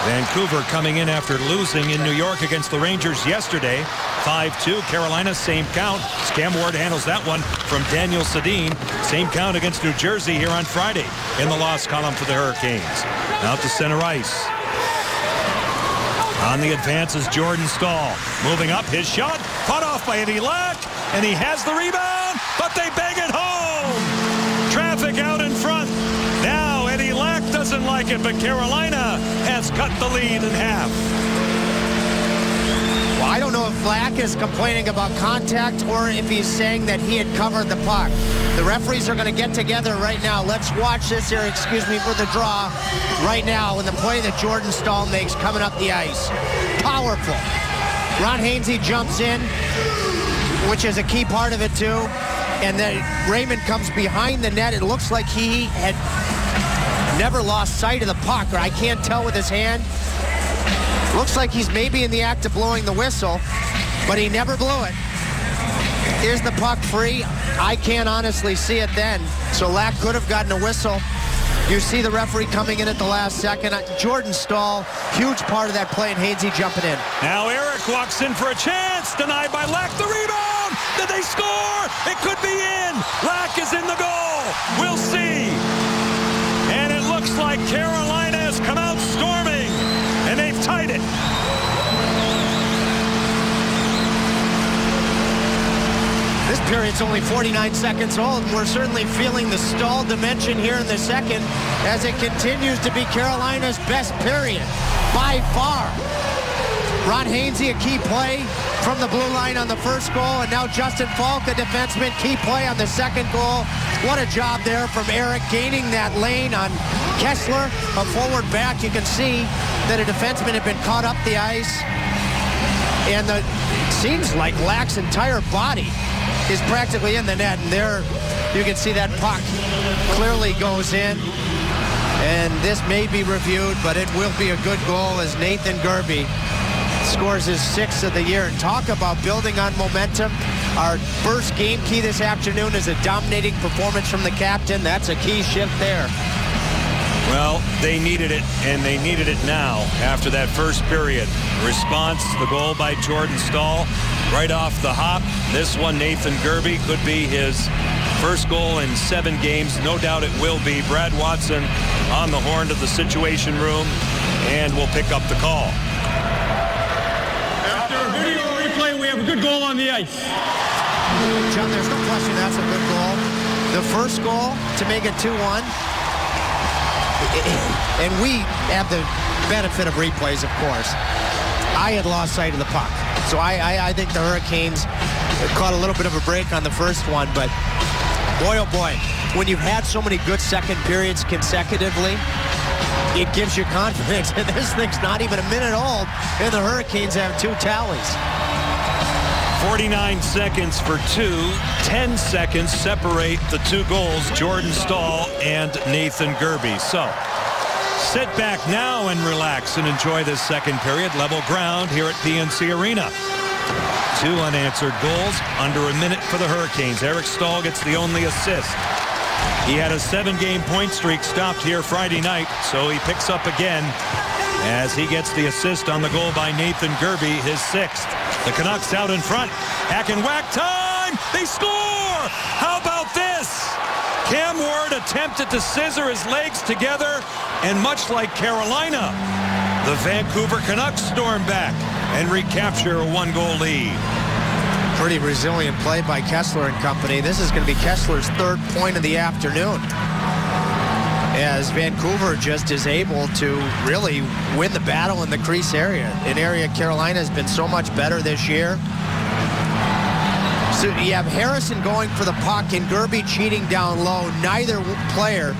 Vancouver coming in after losing in New York against the Rangers yesterday. 5-2 Carolina, same count. Cam Ward handles that one from Daniel Sedin. Same count against New Jersey here on Friday in the loss column for the Hurricanes. Out to center ice. On the advance is Jordan Staal. Moving up, his shot, caught off by Eddie Lack, and he has the rebound, but they bang it home. Traffic out in front. Now Eddie Lack doesn't like it, but Carolina has cut the lead in half. I don't know if Lack is complaining about contact or if he's saying that he had covered the puck. The referees are going to get together right now. Let's watch this here, excuse me, for the draw right now in the play that Jordan Staal makes coming up the ice. Powerful. Ron Hainsey jumps in, which is a key part of it too. And then Rehman comes behind the net. It looks like he had never lost sight of the puck, or I can't tell with his hand. Looks like he's maybe in the act of blowing the whistle, but he never blew it. Here's the puck free. I can't honestly see it then. So Lack could have gotten a whistle. You see the referee coming in at the last second. Uh, Jordan Staal, huge part of that play, and Hainsey jumping in. Now Eric walks in for a chance, denied by Lack. The rebound! Did they score? It could be in. Lack is in the goal. We'll see. And it looks like Carolina has come out they've tied it. This period's only 49 seconds old. We're certainly feeling the Staal dimension here in the second as it continues to be Carolina's best period by far. Ron Hainsey, a key play from the blue line on the first goal, and now Justin Faulk, a defenseman, key play on the second goal. What a job there from Eric gaining that lane on Kesler, a forward back. You can see that a defenseman had been caught up the ice, and the, seems like Lack's entire body is practically in the net, and there you can see that puck clearly goes in. And this may be reviewed, but it will be a good goal as Nathan Gerbe scores his sixth of the year. And talk about building on momentum. Our first game key this afternoon is a dominating performance from the captain. That's a key shift there. Well, they needed it, and they needed it now after that first period. Response, the goal by Jordan Staal right off the hop. This one, Nathan Gerbe, could be his first goal in seven games. No doubt it will be. Brad Watson on the horn to the Situation Room, and we'll pick up the call. After video replay, we have a goal on the ice. John, there's no question that's a good goal. The first goal to make it 2-1, *laughs* and we have the benefit of replays, of course. I had lost sight of the puck. So I, I, I think the Hurricanes caught a little bit of a break on the first one, but boy, oh boy, when you've had so many good second periods consecutively, it gives you confidence. *laughs* And this thing's not even a minute old, and the Hurricanes have two tallies. 49 seconds for two. 10 seconds separate the two goals, Jordan Staal and Nathan Gerbe. So sit back now and relax and enjoy this second period. Level ground here at PNC Arena. Two unanswered goals under a minute for the Hurricanes. Eric Staal gets the only assist. He had a seven-game point streak stopped here Friday night, so he picks up again as he gets the assist on the goal by Nathan Gerbe, his sixth. The Canucks out in front. Hack and whack time. They score. How about this? Cam Ward attempted to scissor his legs together, and much like Carolina, the Vancouver Canucks storm back and recapture a one-goal lead. Pretty resilient play by Kesler and company. This is going to be Kesler's third point of the afternoon as Vancouver just is able to really win the battle in the crease area, an area Carolina has been so much better this year. So you have Harrison going for the puck and Gerbe cheating down low. Neither player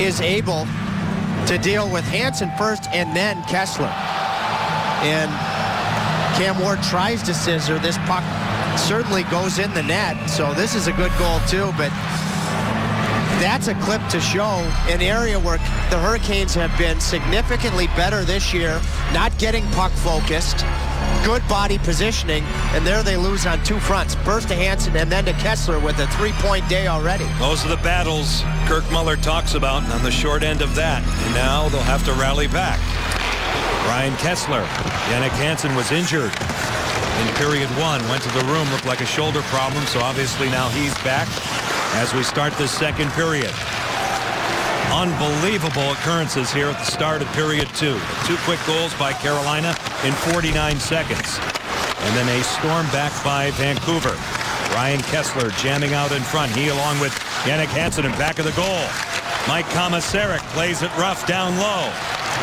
is able to deal with Hansen first and then Kesler. And Cam Ward tries to scissor. This puck certainly goes in the net, so this is a good goal too, but that's a clip to show an area where the Hurricanes have been significantly better this year, not getting puck focused, good body positioning, and there they lose on two fronts. First to Hansen and then to Kesler with a three-point day already. Those are the battles Kirk Muller talks about on the short end of that. And now they'll have to rally back. Ryan Kesler, Jannik Hansen was injured in period one. Went to the room, looked like a shoulder problem, so obviously now he's back as we start this second period. Unbelievable occurrences here at the start of period two. Two quick goals by Carolina in 49 seconds. And then a storm back by Vancouver. Ryan Kesler jamming out in front. He along with Jannik Hansen in back of the goal. Mike Komisarek plays it rough down low.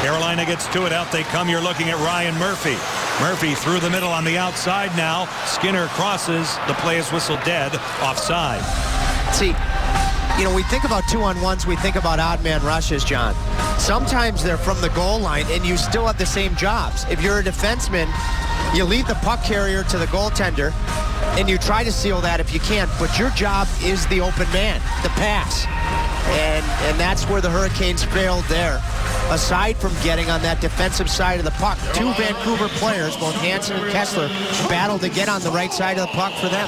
Carolina gets to it. Out they come. You're looking at Ryan Murphy. Murphy through the middle on the outside now. Skinner crosses. The play is whistled dead. Offside. See, you know, we think about two-on-ones, we think about odd man rushes, John. Sometimes they're from the goal line, and you still have the same jobs. If you're a defenseman, you leave the puck carrier to the goaltender, and you try to seal that if you can, but your job is the open man, the pass. And, and that's where the Hurricanes failed there. Aside from getting on that defensive side of the puck, two Vancouver players, both Hansen and Kesler, battled to get on the right side of the puck for them.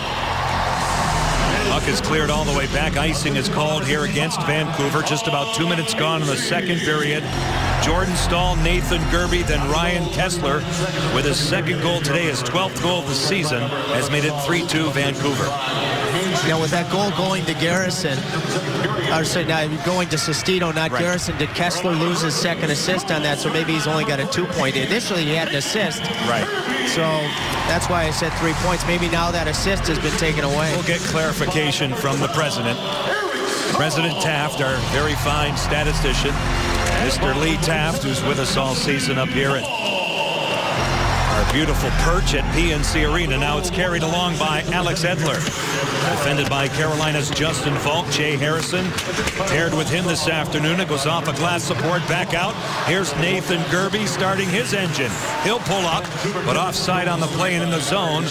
Puck is cleared all the way back. Icing is called here against Vancouver. Just about two minutes gone in the second period. Jordan Staal, Nathan Gerbe, then Ryan Kesler with his second goal today, his 12th goal of the season, has made it 3-2 Vancouver. Yeah, with that goal going to Garrison, or sorry, now going to Sestito, not Right. Garrison, did Kesler lose his second assist on that? So maybe he's only got a two-point. Initially, he had an assist. Right. So that's why I said three points. Maybe now that assist has been taken away. We'll get clarification from the president. President Taft, our very fine statistician, Mr. Lee Taft, who's with us all season up here at our beautiful perch at PNC Arena. Now it's carried along by Alex Edler. Defended by Carolina's Justin Faulk. Jay Harrison paired with him this afternoon. It goes off a glass support back out. Here's Nathan Gerbe starting his engine. He'll pull up, but offside on the play and in the zone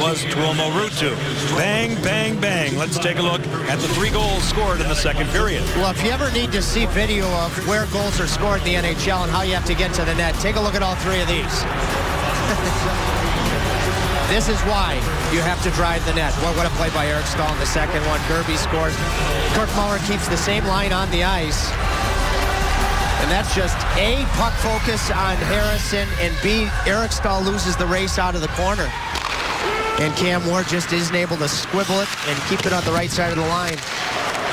was Tuomo Ruutu. Bang, bang, bang. Let's take a look at the three goals scored in the second period. Well, if you ever need to see video of where goals are scored in the NHL and how you have to get to the net, take a look at all three of these. *laughs* this is why you have to drive the net. What a play by Eric Staal in the second one. Gerbe scores. Kirk Muller keeps the same line on the ice. And that's just A, puck focus on Harrison, and B, Eric Staal loses the race out of the corner. And Cam Ward just isn't able to squibble it and keep it on the right side of the line.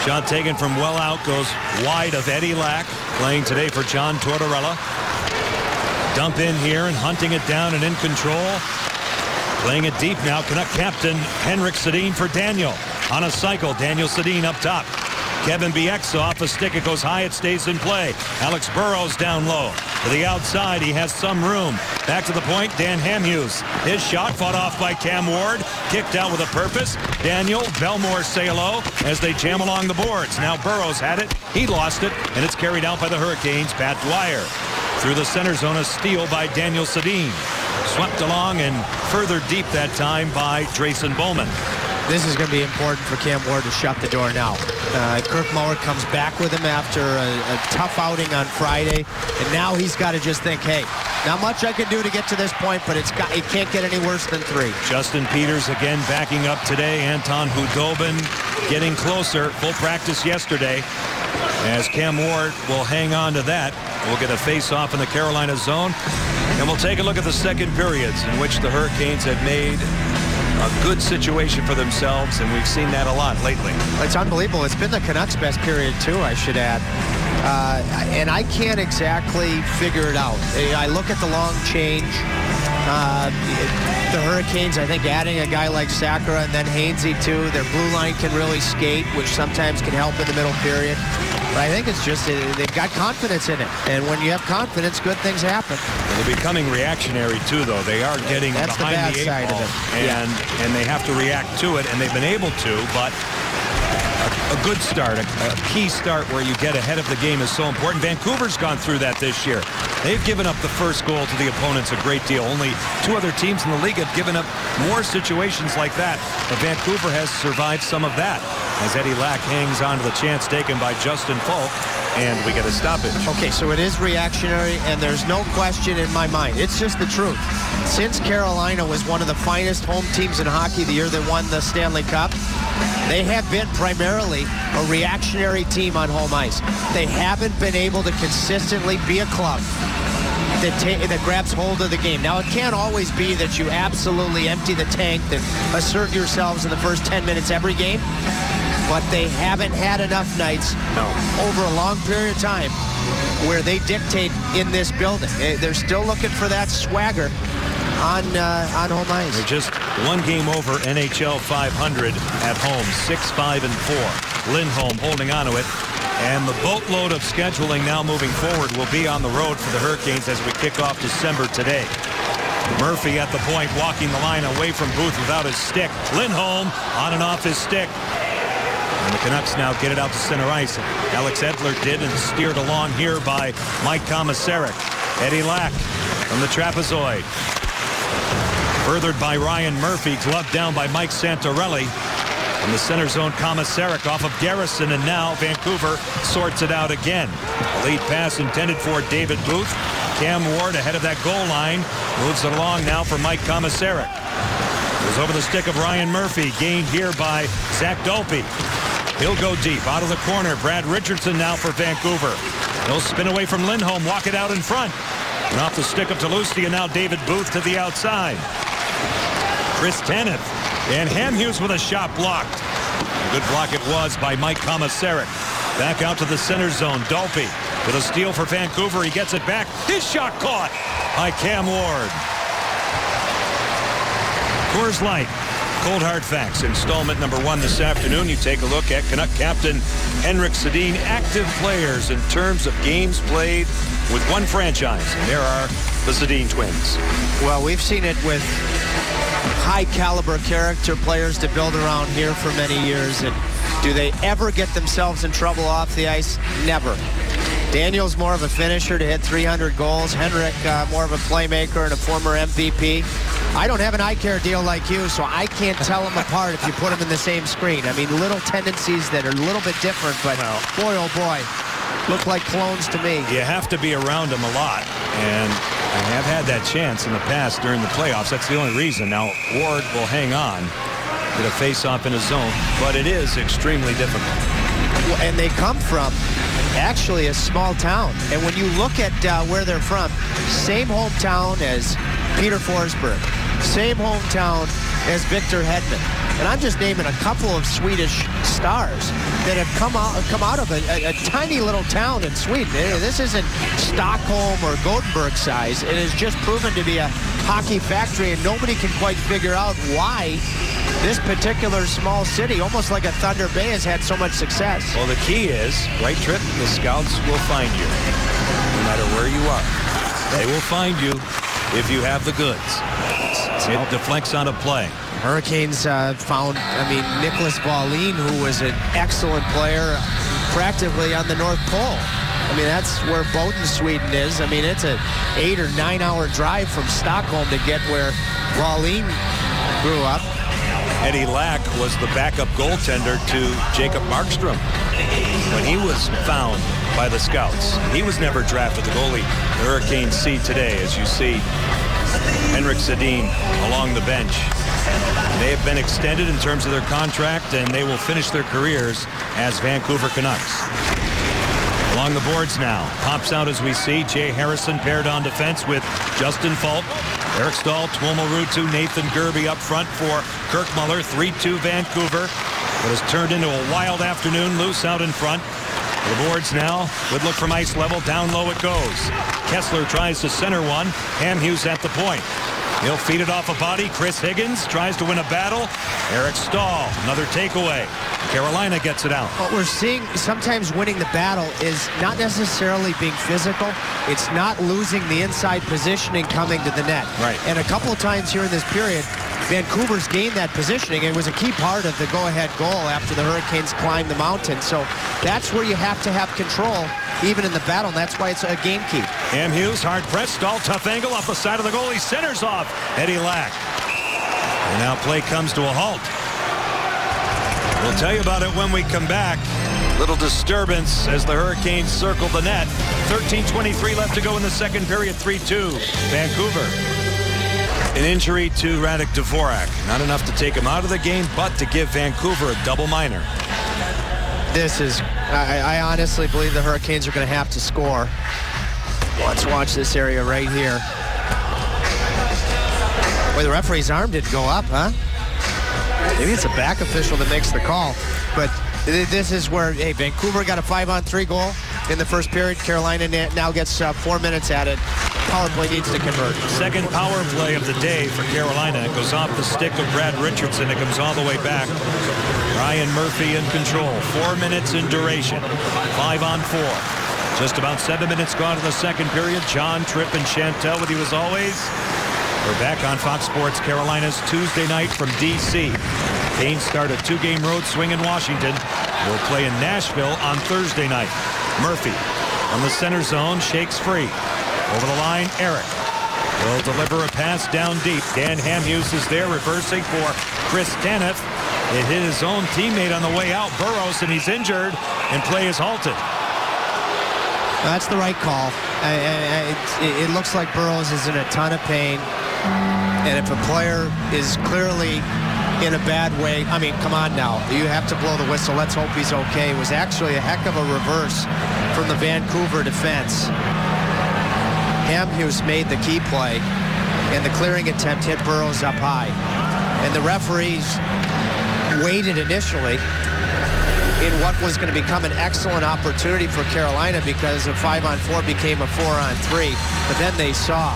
Shot taken from well out goes wide of Eddie Lack, playing today for John Tortorella. Dump in here and hunting it down and in control. Playing it deep now, Canuck captain Henrik Sedin for Daniel. On a cycle, Daniel Sedin up top. Kevin Bieksa off a stick. It goes high. It stays in play. Alex Burrows down low. To the outside. He has some room. Back to the point. Dan Hamhuis. His shot fought off by Cam Ward. Kicked out with a purpose. Daniel Bellemore say hello as they jam along the boards. Now Burrows had it. He lost it. And it's carried out by the Hurricanes. Pat Dwyer. Through the center zone. A steal by Daniel Sedin. Swept along and further deep that time by Drayson Bowman. This is going to be important for Cam Ward to shut the door now. Uh, Kirk Muller comes back with him after a, a, tough outing on Friday, and now he's got to just think, hey, not much I can do to get to this point, but it's got it can't get any worse than three. Justin Peters again backing up today. Anton Khudobin getting closer. Full practice yesterday. As Cam Ward will hang on to that. We'll get a face-off in the Carolina zone. And we'll take a look at the second periods in which the Hurricanes have made a good situation for themselves, and we've seen that a lot lately. It's unbelievable. It's been the Canucks' best period, too, I should add. Uh, and I can't exactly figure it out. I look at the long change. Uh, the Hurricanes, I think, adding a guy like Sekera and then Hainsey, too. Their blue line can really skate, which sometimes can help in the middle period. But I think it's just uh, they've got confidence in it. And when you have confidence, good things happen. Well, they're becoming reactionary, too, though. They are getting That's behind the, the, eight ball, And, yeah. and they have to react to it, and they've been able to, but a, good start, a, a, key start where you get ahead of the game is so important. Vancouver's gone through that this year. They've given up the first goal to the opponents a great deal. Only two other teams in the league have given up more situations like that. But Vancouver has survived some of that as Eddie Lack hangs on to the chance taken by Justin Faulk and we get a stoppage. Okay, so it is reactionary, and there's no question in my mind. It's just the truth. Since Carolina was one of the finest home teams in hockey the year they won the Stanley Cup, they have been primarily a reactionary team on home ice. They haven't been able to consistently be a club that, that, grabs hold of the game. Now, it can't always be that you absolutely empty the tank and assert yourselves in the first 10 minutes every game but they haven't had enough nights no. over a long period of time where they dictate in this building. They're still looking for that swagger on uh, on home ice. They're just one game over NHL 500 at home, 6-5 and 4. Lindholm holding on to it. And the boatload of scheduling now moving forward will be on the road for the Hurricanes as we kick off December today. Murphy at the point, walking the line away from Booth without his stick. Lindholm on and off his stick. And the Canucks now get it out to center ice. Alex Edler did and steered along here by Mike Komisarek. Eddie Lack from the trapezoid. Furthered by Ryan Murphy, gloved down by Mike Santorelli. In the center zone, Komisarek off of Garrison, and now Vancouver sorts it out again. A lead pass intended for David Booth. Cam Ward ahead of that goal line. Moves it along now for Mike Komisarek. Goes over the stick of Ryan Murphy, gained here by Zac Dalpe. He'll go deep out of the corner. Brad Richardson now for Vancouver. He'll spin away from Lindholm, walk it out in front. And off the stick of Tlusty, and now David Booth to the outside. Chris Tanev and Hamhuis with a shot blocked. A good block it was by Mike Komisarek. Back out to the center zone. Dalpe with a steal for Vancouver. He gets it back. His shot caught by Cam Ward. Coors Light Cold Hard Facts, installment number one this afternoon. You take a look at Canuck captain Henrik Sedin, active players in terms of games played with one franchise, and there are the Sedin twins. Well, we've seen it with high caliber character players to build around here for many years. And do they ever get themselves in trouble off the ice? Never. Daniel's more of a finisher to hit 300 goals. Henrik uh, more of a playmaker and a former MVP. I don't have an eye care deal like you, so I can't tell them apart if you put them in the same screen. I mean, little tendencies that are a little bit different, but boy, oh boy, look like clones to me. You have to be around them a lot. And I have had that chance in the past during the playoffs. That's the only reason. Now, Ward will hang on. Get a face-off in a zone, but it is extremely difficult. And they come from actually a small town. And when you look at uh, where they're from, same hometown as Peter Forsberg, same hometown as Victor Hedman. And I'm just naming a couple of Swedish stars that have come out come out of a, a, a tiny little town in Sweden. This isn't Stockholm or Gothenburg size. It has just proven to be a hockey factory, and nobody can quite figure out why this particular small city, almost like a Thunder Bay, has had so much success. Well, the key is, right Tripp, the scouts will find you, no matter where you are. They will find you if you have the goods. It deflects on a play. Hurricanes uh, found, I mean, Niclas Wallin, who was an excellent player practically on the North Pole. I mean, that's where Boden, Sweden is. I mean, it's an eight or nine hour drive from Stockholm to get where Wallin grew up. Eddie Lack was the backup goaltender to Jacob Markstrom when he was found by the scouts. He was never drafted the goalie the Hurricanes see today, as you see Henrik Sedin along the bench. They have been extended in terms of their contract, and they will finish their careers as Vancouver Canucks. Along the boards now. Pops out as we see. Jay Harrison paired on defense with Justin Falk, Eric Staal, Tuomo Ruutu, Nathan Gerbe up front for Kirk Muller. 3-2 Vancouver. What has turned into a wild afternoon loose out in front. The boards now. Good look from ice level. Down low it goes. Kesler tries to center one. Hamhuis at the point. He'll feed it off a body. Chris Higgins tries to win a battle. Eric Staal, another takeaway. Carolina gets it out. What we're seeing sometimes winning the battle is not necessarily being physical. It's not losing the inside positioning coming to the net. Right. And a couple of times here in this period, Vancouver's gained that positioning. It was a key part of the go-ahead goal after the Hurricanes climbed the mountain. So that's where you have to have control, even in the battle, and that's why it's a game key. Hamhuis, hard press, Staal, tough angle off the side of the goal. He centers off Eddie Lack. And now play comes to a halt. We'll tell you about it when we come back. Little disturbance as the Hurricanes circle the net. 13.23 left to go in the second period, 3-2, Vancouver. An injury to Radek Dvorak. Not enough to take him out of the game, but to give Vancouver a double minor. This is, I, I honestly believe the Hurricanes are going to have to score. Let's watch this area right here. Boy, the referee's arm didn't go up, huh? Maybe it's a back official that makes the call. But this is where, hey, Vancouver got a five-on-three goal in the first period. Carolina now gets uh, four minutes at it. Power play needs to convert. Second power play of the day for Carolina. It goes off the stick of Brad Richardson. It comes all the way back. Ryan Murphy in control. Four minutes in duration. Five on four. Just about seven minutes gone in the second period. John Tripp and Chantel with you as always. We're back on Fox Sports Carolina's Tuesday night from D.C. Canes start a two-game road swing in Washington. We'll play in Nashville on Thursday night. Murphy on the center zone shakes free. Over the line, Eric will deliver a pass down deep. Dan Hamhuis is there reversing for Chris Tanev. It hit his own teammate on the way out, Burrows, and he's injured, and play is halted. That's the right call. It, it looks like Burrows is in a ton of pain. And if a player is clearly in a bad way, I mean, come on now. You have to blow the whistle. Let's hope he's okay. It was actually a heck of a reverse from the Vancouver defense. Hamhuis made the key play, and the clearing attempt hit Burrows up high. And the referees waited initially in what was going to become an excellent opportunity for Carolina because a five on four became a four on three. But then they saw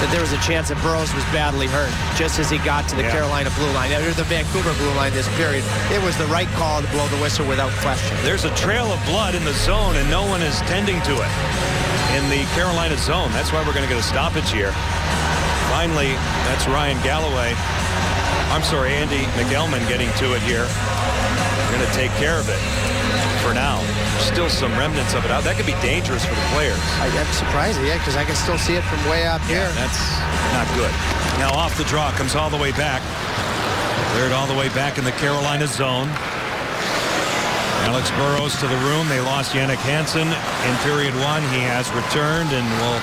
that there was a chance that Burrows was badly hurt just as he got to the yeah. Carolina blue line, or the Vancouver blue line this period. It was the right call to blow the whistle without question. There's a trail of blood in the zone, and no one is tending to it in the Carolina zone. That's why we're going to get a stoppage here. Finally, that's Ryan Galloway. I'm sorry, Andy McElman getting to it here. We're going to take care of it for now. Still some remnants of it out. That could be dangerous for the players. I, am surprised, yeah, because I can still see it from way up yeah, here. That's not good. Now off the draw, comes all the way back. Cleared all the way back in the Carolina zone. Alex Burrows to the room. They lost Jannik Hansen in period one. He has returned and will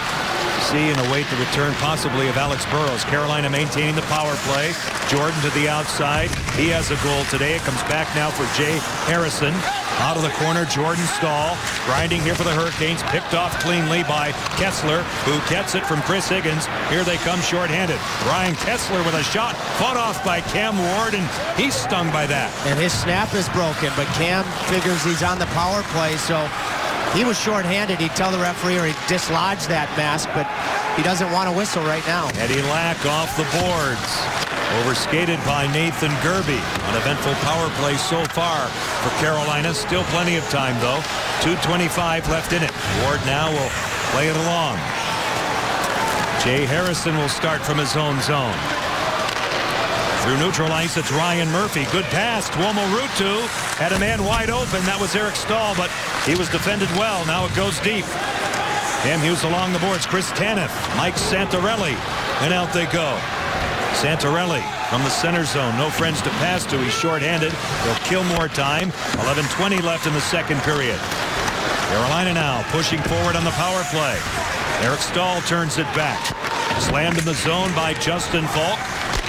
see and await the return possibly of Alex Burrows. Carolina maintaining the power play. Jordan to the outside. He has a goal today. It comes back now for Jay Harrison. Out of the corner, Jordan Staal. Grinding here for the Hurricanes. Picked off cleanly by Kesler, who gets it from Chris Higgins. Here they come shorthanded. Ryan Kesler with a shot. Fought off by Cam Ward, and he's stung by that. And his snap is broken, but Cam figures he's on the power play, so he was shorthanded. He'd tell the referee or he'd dislodge that mask, but he doesn't want to whistle right now. Eddie Lack off the boards. Overskated by Nathan Gerbe. Uneventful power play so far for Carolina. Still plenty of time, though. 2.25 left in it. Ward now will play it along. Jay Harrison will start from his own zone. Through neutral ice, it's Ryan Murphy. Good pass. Tuomo Ruutu had a man wide open. That was Eric Staal, but he was defended well. Now it goes deep. Hamhuis along the boards. Chris Tanev, Mike Santorelli, and out they go. Santorelli from the center zone. No friends to pass to. He's shorthanded. He'll kill more time. 11-20 left in the second period. Carolina now pushing forward on the power play. Eric Staal turns it back. Slammed in the zone by Justin Faulk.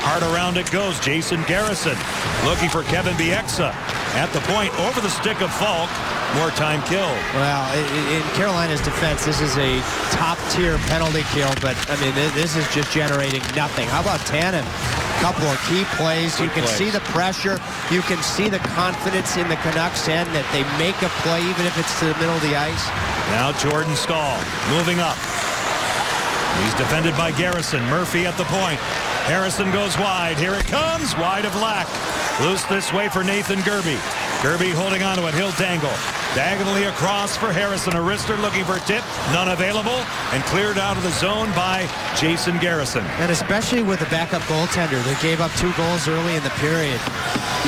Hard around it goes. Jason Garrison looking for Kevin Bieksa. At the point, over the stick of Faulk. More time killed. Well, in Carolina's defense, this is a top-tier penalty kill, but, I mean, this is just generating nothing. How about Tannen? A couple of key plays. Good you can plays. see the pressure. You can see the confidence in the Canucks end that they make a play even if it's to the middle of the ice. Now Jordan Staal moving up. He's defended by Garrison. Murphy at the point. Harrison goes wide. Here it comes. Wide of Lack. Loose this way for Nathan Gerbe. Gerbe holding on to it. He'll dangle. Diagonally across for Harrison. A wrister looking for a tip. None available. And cleared out of the zone by Jason Garrison. And especially with the backup goaltender that gave up two goals early in the period.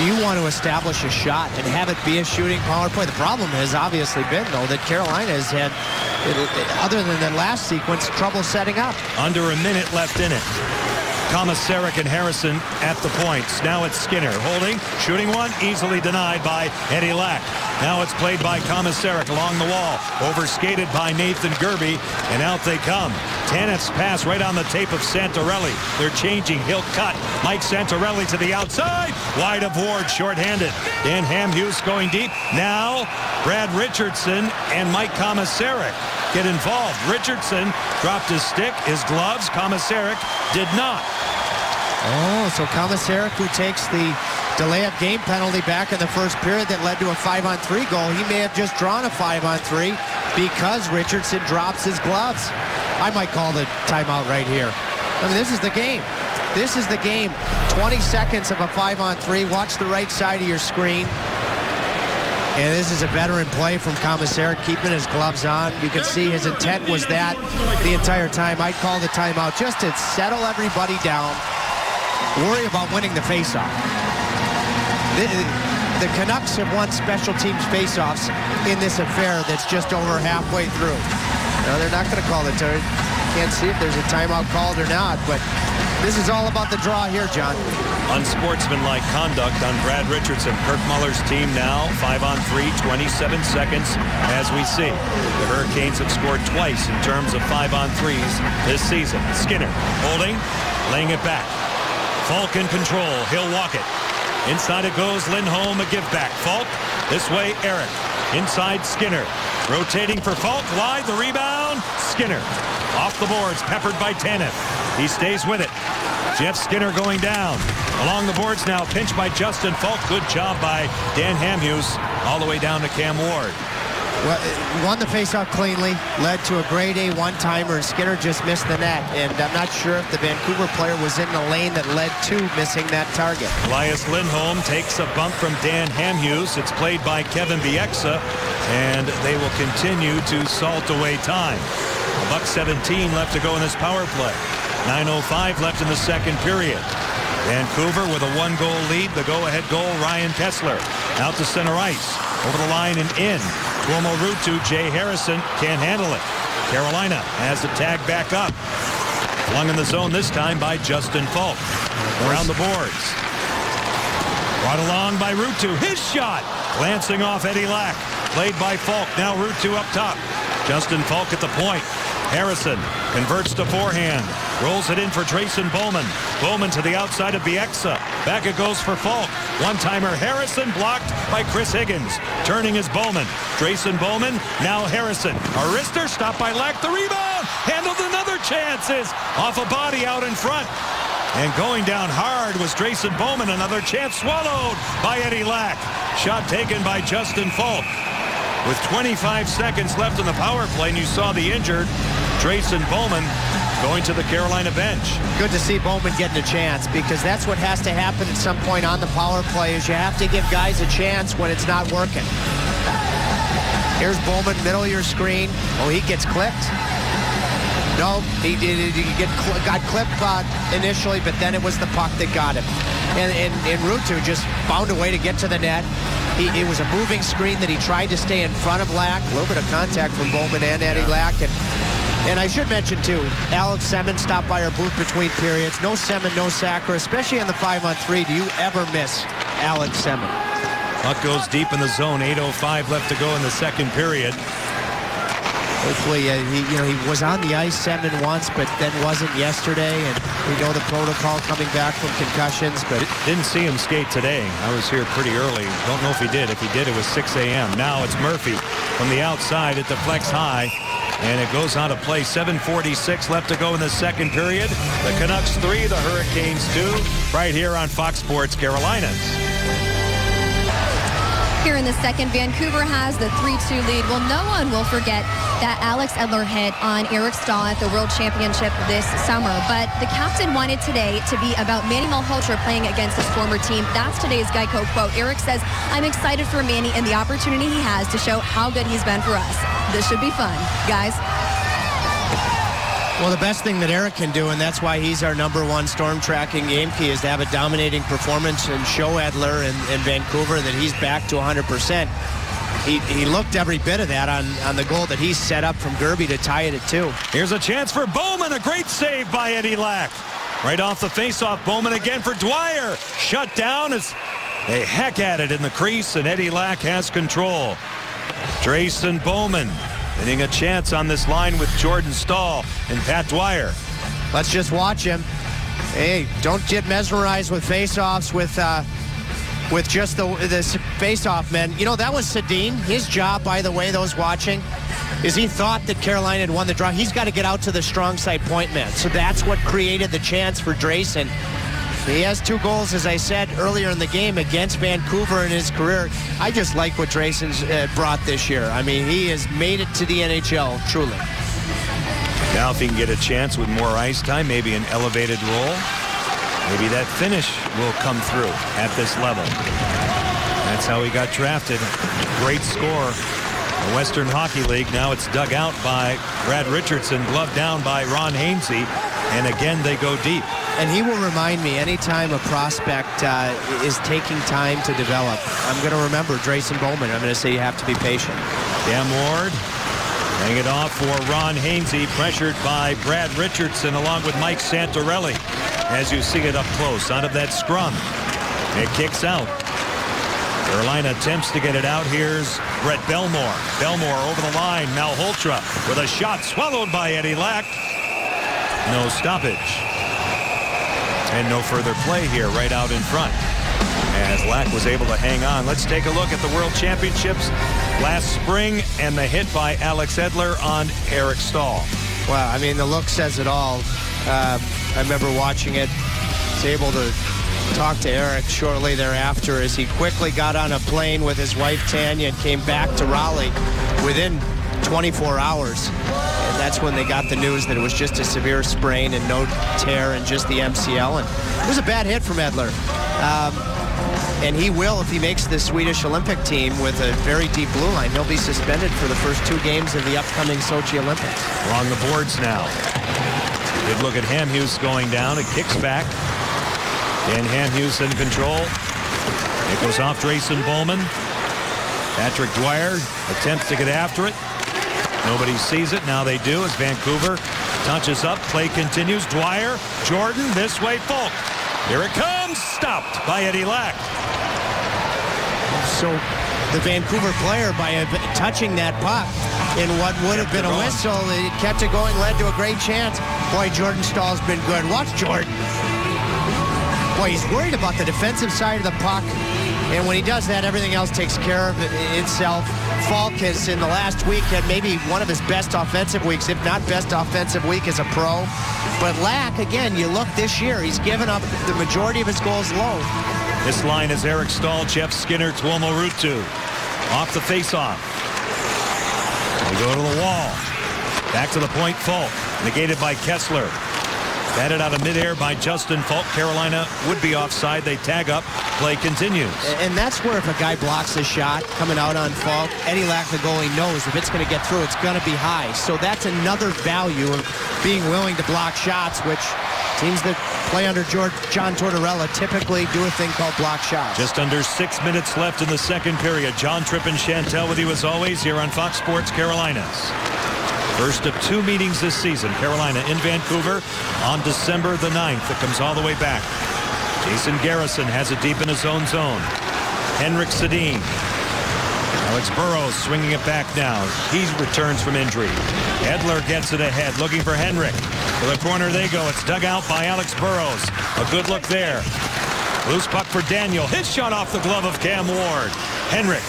You want to establish a shot and have it be a shooting power play. The problem has obviously been, though, that Carolina has had, other than the last sequence, trouble setting up. Under a minute left in it. Komisarek and Harrison at the points. Now it's Skinner holding, shooting one, easily denied by Eddie Lack. Now it's played by Komisarek along the wall, overskated by Nathan Gerbe, and out they come. Tanev's pass right on the tape of Santorelli. They're changing. He'll cut. Mike Santorelli to the outside. Wide of Ward, shorthanded. Dan Hamhuis going deep. Now Brad Richardson and Mike Komisarek get involved. Richardson dropped his stick, his gloves. Komisarek did not. Oh, so Komisarek, who takes the delay of game penalty back in the first period that led to a five-on-three goal, he may have just drawn a five-on-three because Richardson drops his gloves. I might call the timeout right here. I mean, this is the game. This is the game. 20 seconds of a five-on-three. Watch the right side of your screen. And this is a veteran play from Komisarek, keeping his gloves on. You can see his intent was that the entire time. I'd call the timeout just to settle everybody down, worry about winning the faceoff. The, the Canucks have won special teams faceoffs in this affair that's just over halfway through. No, they're not going to call the turn. Can't see if there's a timeout called or not, but this is all about the draw here, John. Unsportsmanlike conduct on Brad Richardson. Kirk Muller's team now, 5 on 3, 27 seconds as we see. The Hurricanes have scored twice in terms of 5 on 3s this season. Skinner holding, laying it back. Faulk in control. He'll walk it. Inside it goes Lindholm, a give back. Faulk, this way Eric. Inside Skinner. Rotating for Faulk, wide, the rebound. Skinner. Off the boards, peppered by Tanev. He stays with it. Jeff Skinner going down. Along the boards now, pinched by Justin Faulk. Good job by Dan Hamhuis, all the way down to Cam Ward. Well, won the faceoff cleanly, led to a grade A one-timer, and Skinner just missed the net. And I'm not sure if the Vancouver player was in the lane that led to missing that target. Elias Lindholm takes a bump from Dan Hamhuis. It's played by Kevin Bieksa, and they will continue to salt away time. A buck 17 left to go in this power play. 9.05 left in the second period. Vancouver with a one-goal lead. The go-ahead goal, Ryan Kesler. Out to center ice. Over the line and in. Tuomo Ruutu, Jay Harrison can't handle it. Carolina has the tag back up. Flung in the zone this time by Justin Faulk. Around the boards. Brought along by Ruutu. His shot Glancing off Eddie Lack. Played by Faulk. Now Ruutu up top. Justin Faulk at the point. Harrison converts to forehand. Rolls it in for Drayson Bowman. Bowman to the outside of Bieksa. Back it goes for Faulk. One-timer Harrison blocked by Chris Higgins. Turning is Bowman. Drayson Bowman. Now Harrison. Arister stopped by Lack. The rebound. Handled another chances. Off a body out in front. And going down hard was Drayson Bowman. Another chance swallowed by Eddie Lack. Shot taken by Justin Faulk. With 25 seconds left in the power play, and you saw the injured Drayson Bowman going to the Carolina bench. Good to see Bowman getting a chance because that's what has to happen at some point on the power play is you have to give guys a chance when it's not working. Here's Bowman, middle of your screen. Oh, he gets clipped. No, he did. He get got clipped uh, initially, but then it was the puck that got him. And, and, and Ruutu just found a way to get to the net. He, it was a moving screen that he tried to stay in front of Lack. A little bit of contact from Bowman and Eddie Lack. And, and I should mention, too, Alex Semin stopped by our booth between periods. No Semin, no Sekera, especially on the five-on-three. Do you ever miss Alex Semin? Puck goes deep in the zone. 8.05 left to go in the second period. Hopefully, uh, he, you know, he was on the ice seven once, but then wasn't yesterday. And we know the protocol coming back from concussions, but didn't see him skate today. I was here pretty early. Don't know if he did. If he did, it was 6 a.m. Now it's Murphy from the outside. It deflects high. And it goes on to play. 7.46 left to go in the second period. The Canucks three, the Hurricanes two. Right here on Fox Sports Carolinas. Here in the second, Vancouver has the 3-2 lead. Well, no one will forget that Alex Edler hit on Eric Staal at the World Championship this summer. But the captain wanted today to be about Manny Malhotra playing against his former team. That's today's Geico quote. Eric says, I'm excited for Manny and the opportunity he has to show how good he's been for us. This should be fun. Guys, well, the best thing that Eric can do, and that's why he's our number one storm tracking game key, is to have a dominating performance and show Edler in, in Vancouver that he's back to 100%. He, he looked every bit of that on, on the goal that he set up from Gerbe to tie it at two. Here's a chance for Bowman. A great save by Eddie Lack. Right off the faceoff, Bowman again for Dwyer. Shut down as they heck at it in the crease, and Eddie Lack has control. Drayson Bowman getting a chance on this line with Jordan Staal and Pat Dwyer. Let's just watch him. Hey, don't get mesmerized with faceoffs with uh, with just the this faceoff men. You know that was Sedin. His job, by the way, those watching, is he thought that Carolina had won the draw. He's got to get out to the strong side point man. So that's what created the chance for Drayson he has two goals, as I said earlier in the game, against Vancouver in his career. I just like what Drayson's uh, brought this year. I mean, he has made it to the NHL, truly. Now, if he can get a chance with more ice time, maybe an elevated role, maybe that finish will come through at this level. That's how he got drafted. Great score. The Western Hockey League. Now it's dug out by Brad Richardson, gloved down by Ron Hainsey. And again, they go deep. And he will remind me anytime a prospect uh, is taking time to develop, I'm going to remember Drayson Bowman. I'm going to say you have to be patient. Cam Ward laying it off for Ron Hainsey, pressured by Brad Richardson along with Mike Santorelli. As you see it up close, out of that scrum. It kicks out. Carolina attempts to get it out. Here's Brett Bellemore. Bellemore over the line. Malhotra with a shot swallowed by Eddie Lack. No stoppage. And no further play here right out in front as Lack was able to hang on. Let's take a look at the World Championships last spring and the hit by Alex Edler on Eric Staal. Well, I mean, the look says it all. Uh, I remember watching it. Was able to talk to Eric shortly thereafter as he quickly got on a plane with his wife Tanya and came back to Raleigh within 24 hours. That's when they got the news that it was just a severe sprain and no tear and just the MCL. And it was a bad hit from Edler. Um, and he will, if he makes the Swedish Olympic team with a very deep blue line, he'll be suspended for the first two games of the upcoming Sochi Olympics. Along the boards now. Good look at Hamhuis going down. It kicks back. Dan Hamhuis in control. It goes off Drayson Bowman. Patrick Dwyer attempts to get after it. Nobody sees it. Now they do as Vancouver touches up. Play continues. Dwyer, Jordan, this way, Faulk. Here it comes. Stopped by Eddie Lack. So the Vancouver player, by touching that puck in what would have been a whistle, it kept it going, led to a great chance. Boy, Jordan Staal's been good. Watch Jordan. Boy, he's worried about the defensive side of the puck. And when he does that, everything else takes care of itself. Faulk has, in the last week, had maybe one of his best offensive weeks, if not best offensive week as a pro. But Lack, again, you look this year, he's given up the majority of his goals low. This line is Eric Staal, Jeff Skinner, Tuomo Ruutu. Off the faceoff. They go to the wall. Back to the point, Faulk. Negated by Kesler. Batted out of midair by Justin Faulk. Carolina would be offside. They tag up. Play continues. And that's where if a guy blocks a shot coming out on Faulk, Eddie Lack, the goalie, knows if it's going to get through, it's going to be high. So that's another value of being willing to block shots, which teams that play under George, John Tortorella typically do a thing called block shots. Just under six minutes left in the second period. John Tripp and Chantel with you as always here on Fox Sports Carolinas. First of two meetings this season. Carolina in Vancouver on December the 9th. It comes all the way back. Jason Garrison has it deep in his own zone. Henrik Sedin. Alex Burrows swinging it back now. He returns from injury. Edler gets it ahead, looking for Henrik. To the corner they go. It's dug out by Alex Burrows. A good look there. Loose puck for Daniel. His shot off the glove of Cam Ward. Henrik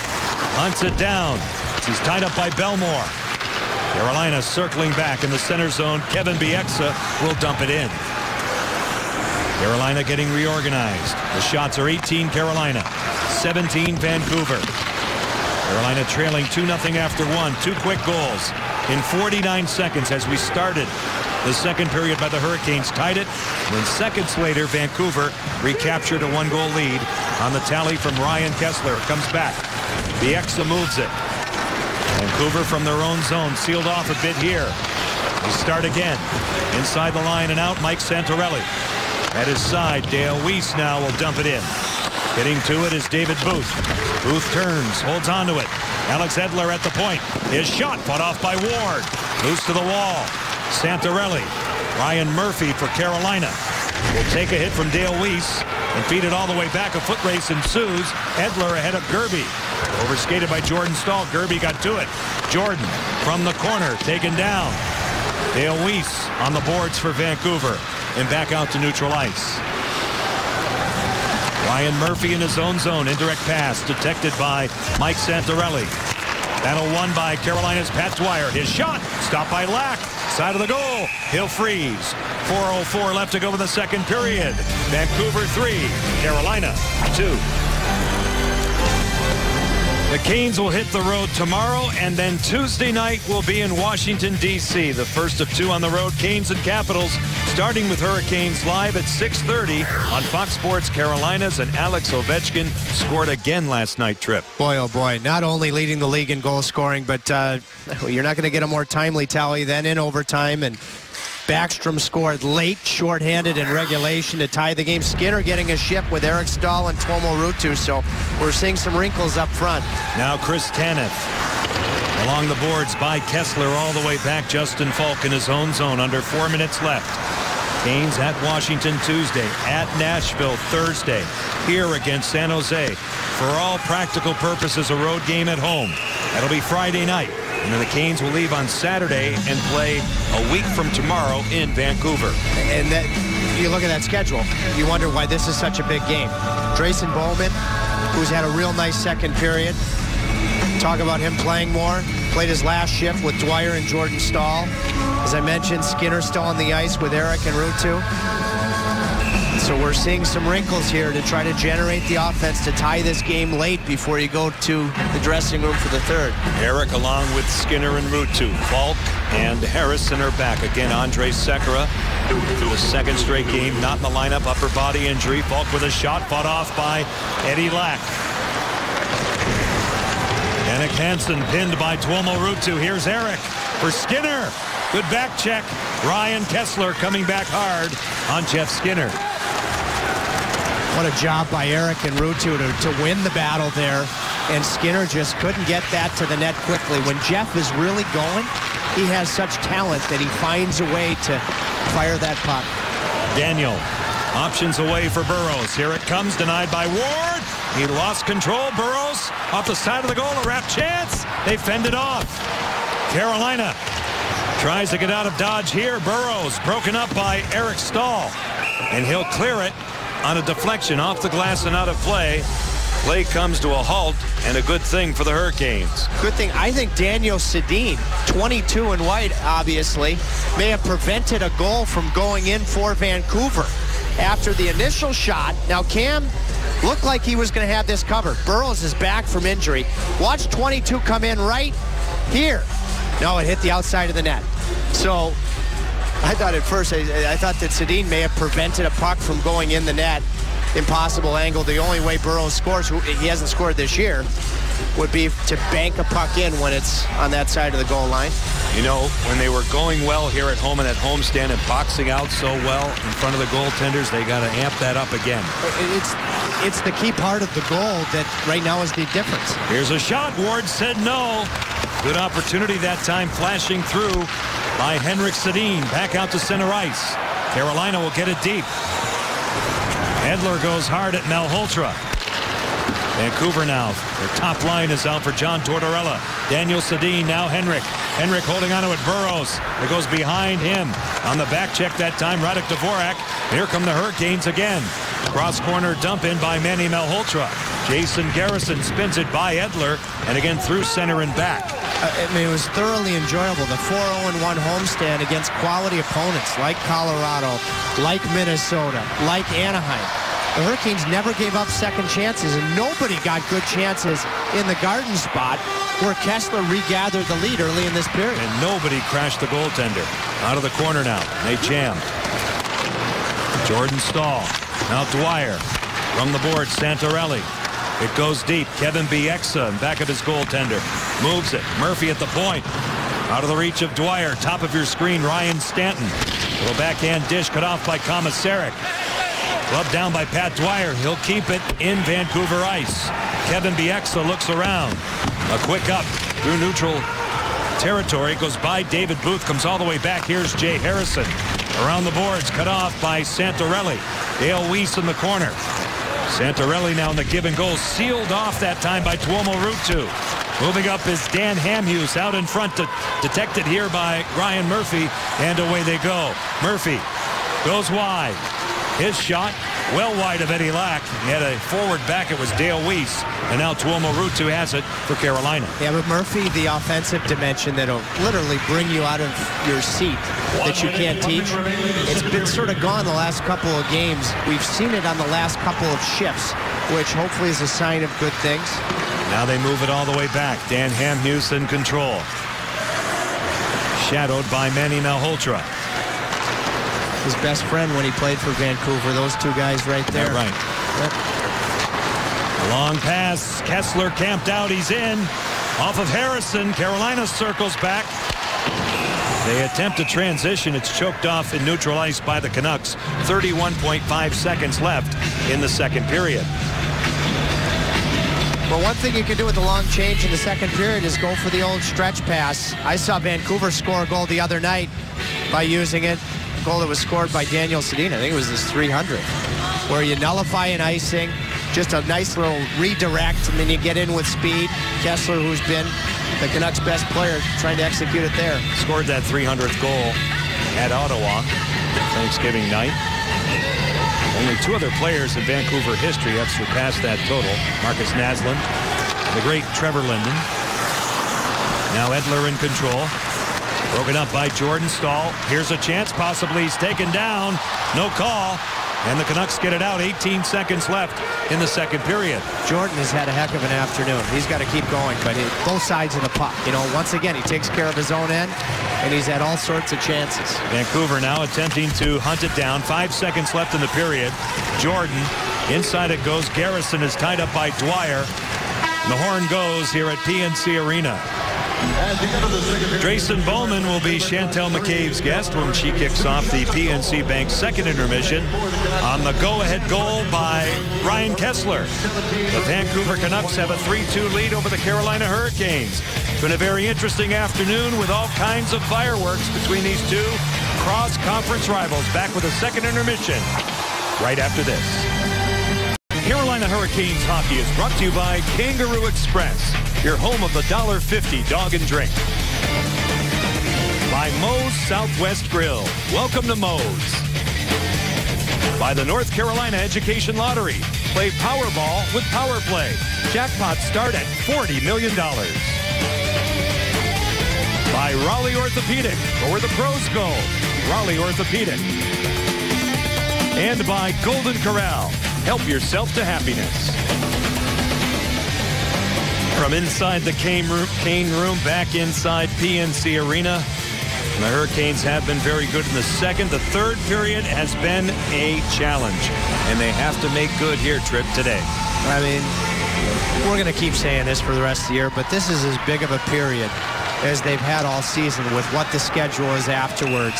hunts it down. He's tied up by Bellemore. Carolina circling back in the center zone. Kevin Bieksa will dump it in. Carolina getting reorganized. The shots are 18 Carolina, 17 Vancouver. Carolina trailing 2-0 after one. Two quick goals in 49 seconds as we started the second period by the Hurricanes. Tied it. Then seconds later, Vancouver recaptured a one-goal lead on the tally from Ryan Kesler. It comes back. Bieksa moves it. Vancouver from their own zone sealed off a bit here. They start again. Inside the line and out, Mike Santorelli. At his side, Dale Weise now will dump it in. Getting to it is David Booth. Booth turns, holds onto it. Alex Edler at the point. His shot fought off by Ward. Loose to the wall. Santorelli. Ryan Murphy for Carolina. Will take a hit from Dale Weise and feed it all the way back. A foot race ensues. Edler ahead of Gerbe. Overskated by Jordan Staal. Gerbe got to it. Jordan from the corner, taken down. Dale Weise on the boards for Vancouver and back out to neutral ice. Ryan Murphy in his own zone. Indirect pass detected by Mike Santorelli. Battle won by Carolina's Pat Dwyer. His shot stopped by Lack. Side of the goal. He'll freeze. 4.04 left to go in the second period. Vancouver 3, Carolina 2. The Canes will hit the road tomorrow, and then Tuesday night will be in Washington, D.C. The first of two on the road, Canes and Capitals, starting with Hurricanes live at 6.30 on Fox Sports Carolinas, and Alex Ovechkin scored again last night, Tripp. Boy, oh boy, not only leading the league in goal scoring, but uh, you're not going to get a more timely tally than in overtime, and Backstrom scored late, shorthanded in regulation to tie the game. Skinner getting a ship with Eric Staal and Tuomo Ruutu, so we're seeing some wrinkles up front. Now Chris Tanev along the boards by Kesler all the way back. Justin Faulk in his own zone under four minutes left. Canes at Washington Tuesday, at Nashville Thursday, here against San Jose. For all practical purposes, a road game at home. That'll be Friday night. And then the Canes will leave on Saturday and play a week from tomorrow in Vancouver. And that, you look at that schedule, you wonder why this is such a big game. Drayson Bowman, who's had a real nice second period. Talk about him playing more. Played his last shift with Dwyer and Jordan Staal. As I mentioned, Skinner still on the ice with Eric and Ruutu. So we're seeing some wrinkles here to try to generate the offense to tie this game late before you go to the dressing room for the third. Eric along with Skinner and Ruutu. Faulk and Harrison are back. Again, Andrej Sekera for the second straight game. Not in the lineup. Upper body injury. Faulk with a shot fought off by Eddie Lack. Jannik Hansen pinned by Tuomo Ruutu. Here's Eric for Skinner. Good back check. Ryan Kesler coming back hard on Jeff Skinner. What a job by Eric and Ruutu to, to win the battle there. And Skinner just couldn't get that to the net quickly. When Jeff is really going, he has such talent that he finds a way to fire that puck. Daniel options away for Burrows. Here it comes, denied by Ward. He lost control. Burrows off the side of the goal. A wrap chance. They fend it off. Carolina tries to get out of dodge here. Burrows broken up by Eric Staal. And he'll clear it on a deflection off the glass and out of play. Play comes to a halt, and a good thing for the Hurricanes. Good thing. I think Daniel Sedin, 22 and white, obviously, may have prevented a goal from going in for Vancouver after the initial shot. Now, Cam looked like he was going to have this covered. Burrows is back from injury. Watch 22 come in right here. No, it hit the outside of the net. So I thought at first, I, I thought that Sedin may have prevented a puck from going in the net impossible angle. The only way Burrows scores, he hasn't scored this year, would be to bank a puck in when it's on that side of the goal line. You know, when they were going well here at home and at homestand and boxing out so well in front of the goaltenders, they got to amp that up again. It's it's the key part of the goal that right now is the difference. Here's a shot. Ward said no. Good opportunity that time flashing through by Henrik Sedin. Back out to center ice. Carolina will get it deep. Edler goes hard at Malhotra. Vancouver now. Their top line is out for John Tortorella. Daniel Sedin, now Henrik. Henrik holding on to it. Burrows. It goes behind him. On the back check that time, Radek Dvorak. Here come the Hurricanes again. Cross corner dump in by Manny Malhotra. Jason Garrison spins it by Edler, and again through center and back. Uh, I mean, it was thoroughly enjoyable. The 4-0-1 homestand against quality opponents like Colorado, like Minnesota, like Anaheim. The Hurricanes never gave up second chances, and nobody got good chances in the garden spot where Kesler regathered the lead early in this period. And nobody crashed the goaltender. Out of the corner now. They jammed. Jordan Staal. Now Dwyer. From the board, Santorelli. It goes deep. Kevin Bieksa in back of his goaltender. Moves it. Murphy at the point. Out of the reach of Dwyer. Top of your screen, Ryan Stanton. Little backhand dish cut off by Komisarek. Clubbed down by Pat Dwyer. He'll keep it in Vancouver ice. Kevin Bieksa looks around. A quick up through neutral territory. Goes by David Booth. Comes all the way back. Here's Jay Harrison. Around the boards. Cut off by Santorelli. Dale Weise in the corner. Santorelli now in the give and goal. Sealed off that time by Tuomo Ruutu. Moving up is Dan Hamhuis out in front. To, detected here by Ryan Murphy. And away they go. Murphy goes wide. His shot well wide of Eddie Lack. He had a forward back. It was Dale Weise. And now Tuomo Ruutu has it for Carolina. Yeah, but Murphy, the offensive dimension that'll literally bring you out of your seat that you can't teach. It's been sort of gone the last couple of games. We've seen it on the last couple of shifts, which hopefully is a sign of good things. Now they move it all the way back. Dan Hamhuis in control. Shadowed by Manny Malhotra his best friend when he played for Vancouver. Those two guys right there. Yeah, right. Yep. Long pass. Kesler camped out. He's in. Off of Harrison. Carolina circles back. They attempt a transition. It's choked off in neutral ice by the Canucks. 31.5 seconds left in the second period. Well, one thing you can do with the long change in the second period is go for the old stretch pass. I saw Vancouver score a goal the other night by using it goal that was scored by Daniel Sedin. I think it was his 300, where you nullify an icing, just a nice little redirect, and then you get in with speed. Kesler, who's been the Canucks' best player, trying to execute it there. Scored that 300th goal at Ottawa Thanksgiving night. Only two other players in Vancouver history have surpassed that total. Markus Naslund, the great Trevor Linden. Now Edler in control. Broken up by Jordan Staal. Here's a chance. Possibly he's taken down. No call. And the Canucks get it out. 18 seconds left in the second period. Jordan has had a heck of an afternoon. He's got to keep going, but he, both sides of the puck. You know, once again, he takes care of his own end, and he's had all sorts of chances. Vancouver now attempting to hunt it down. Five seconds left in the period. Jordan, inside it goes. Garrison is tied up by Dwyer. The horn goes here at PNC Arena. Drayson Bowman will be Chantel McCabe's guest when she kicks off the PNC Bank second intermission on the go-ahead goal by Ryan Kesler. The Vancouver Canucks have a 3-2 lead over the Carolina Hurricanes. It's been a very interesting afternoon with all kinds of fireworks between these two cross-conference rivals. Back with a second intermission right after this. Carolina Hurricanes hockey is brought to you by Kangaroo Express, your home of the $1.50 dog and drink. By Moe's Southwest Grill. Welcome to Moe's. By the North Carolina Education Lottery. Play Powerball with Power Play. Jackpots start at $40 million. By Raleigh Orthopedic, or where the pros go. Raleigh Orthopedic. And by Golden Corral. Help yourself to happiness. From inside the Cane room, Cane room back inside PNC Arena. The Hurricanes have been very good in the second. The third period has been a challenge, and they have to make good here, Tripp, today. I mean, we're going to keep saying this for the rest of the year, but this is as big of a period as they've had all season with what the schedule is afterwards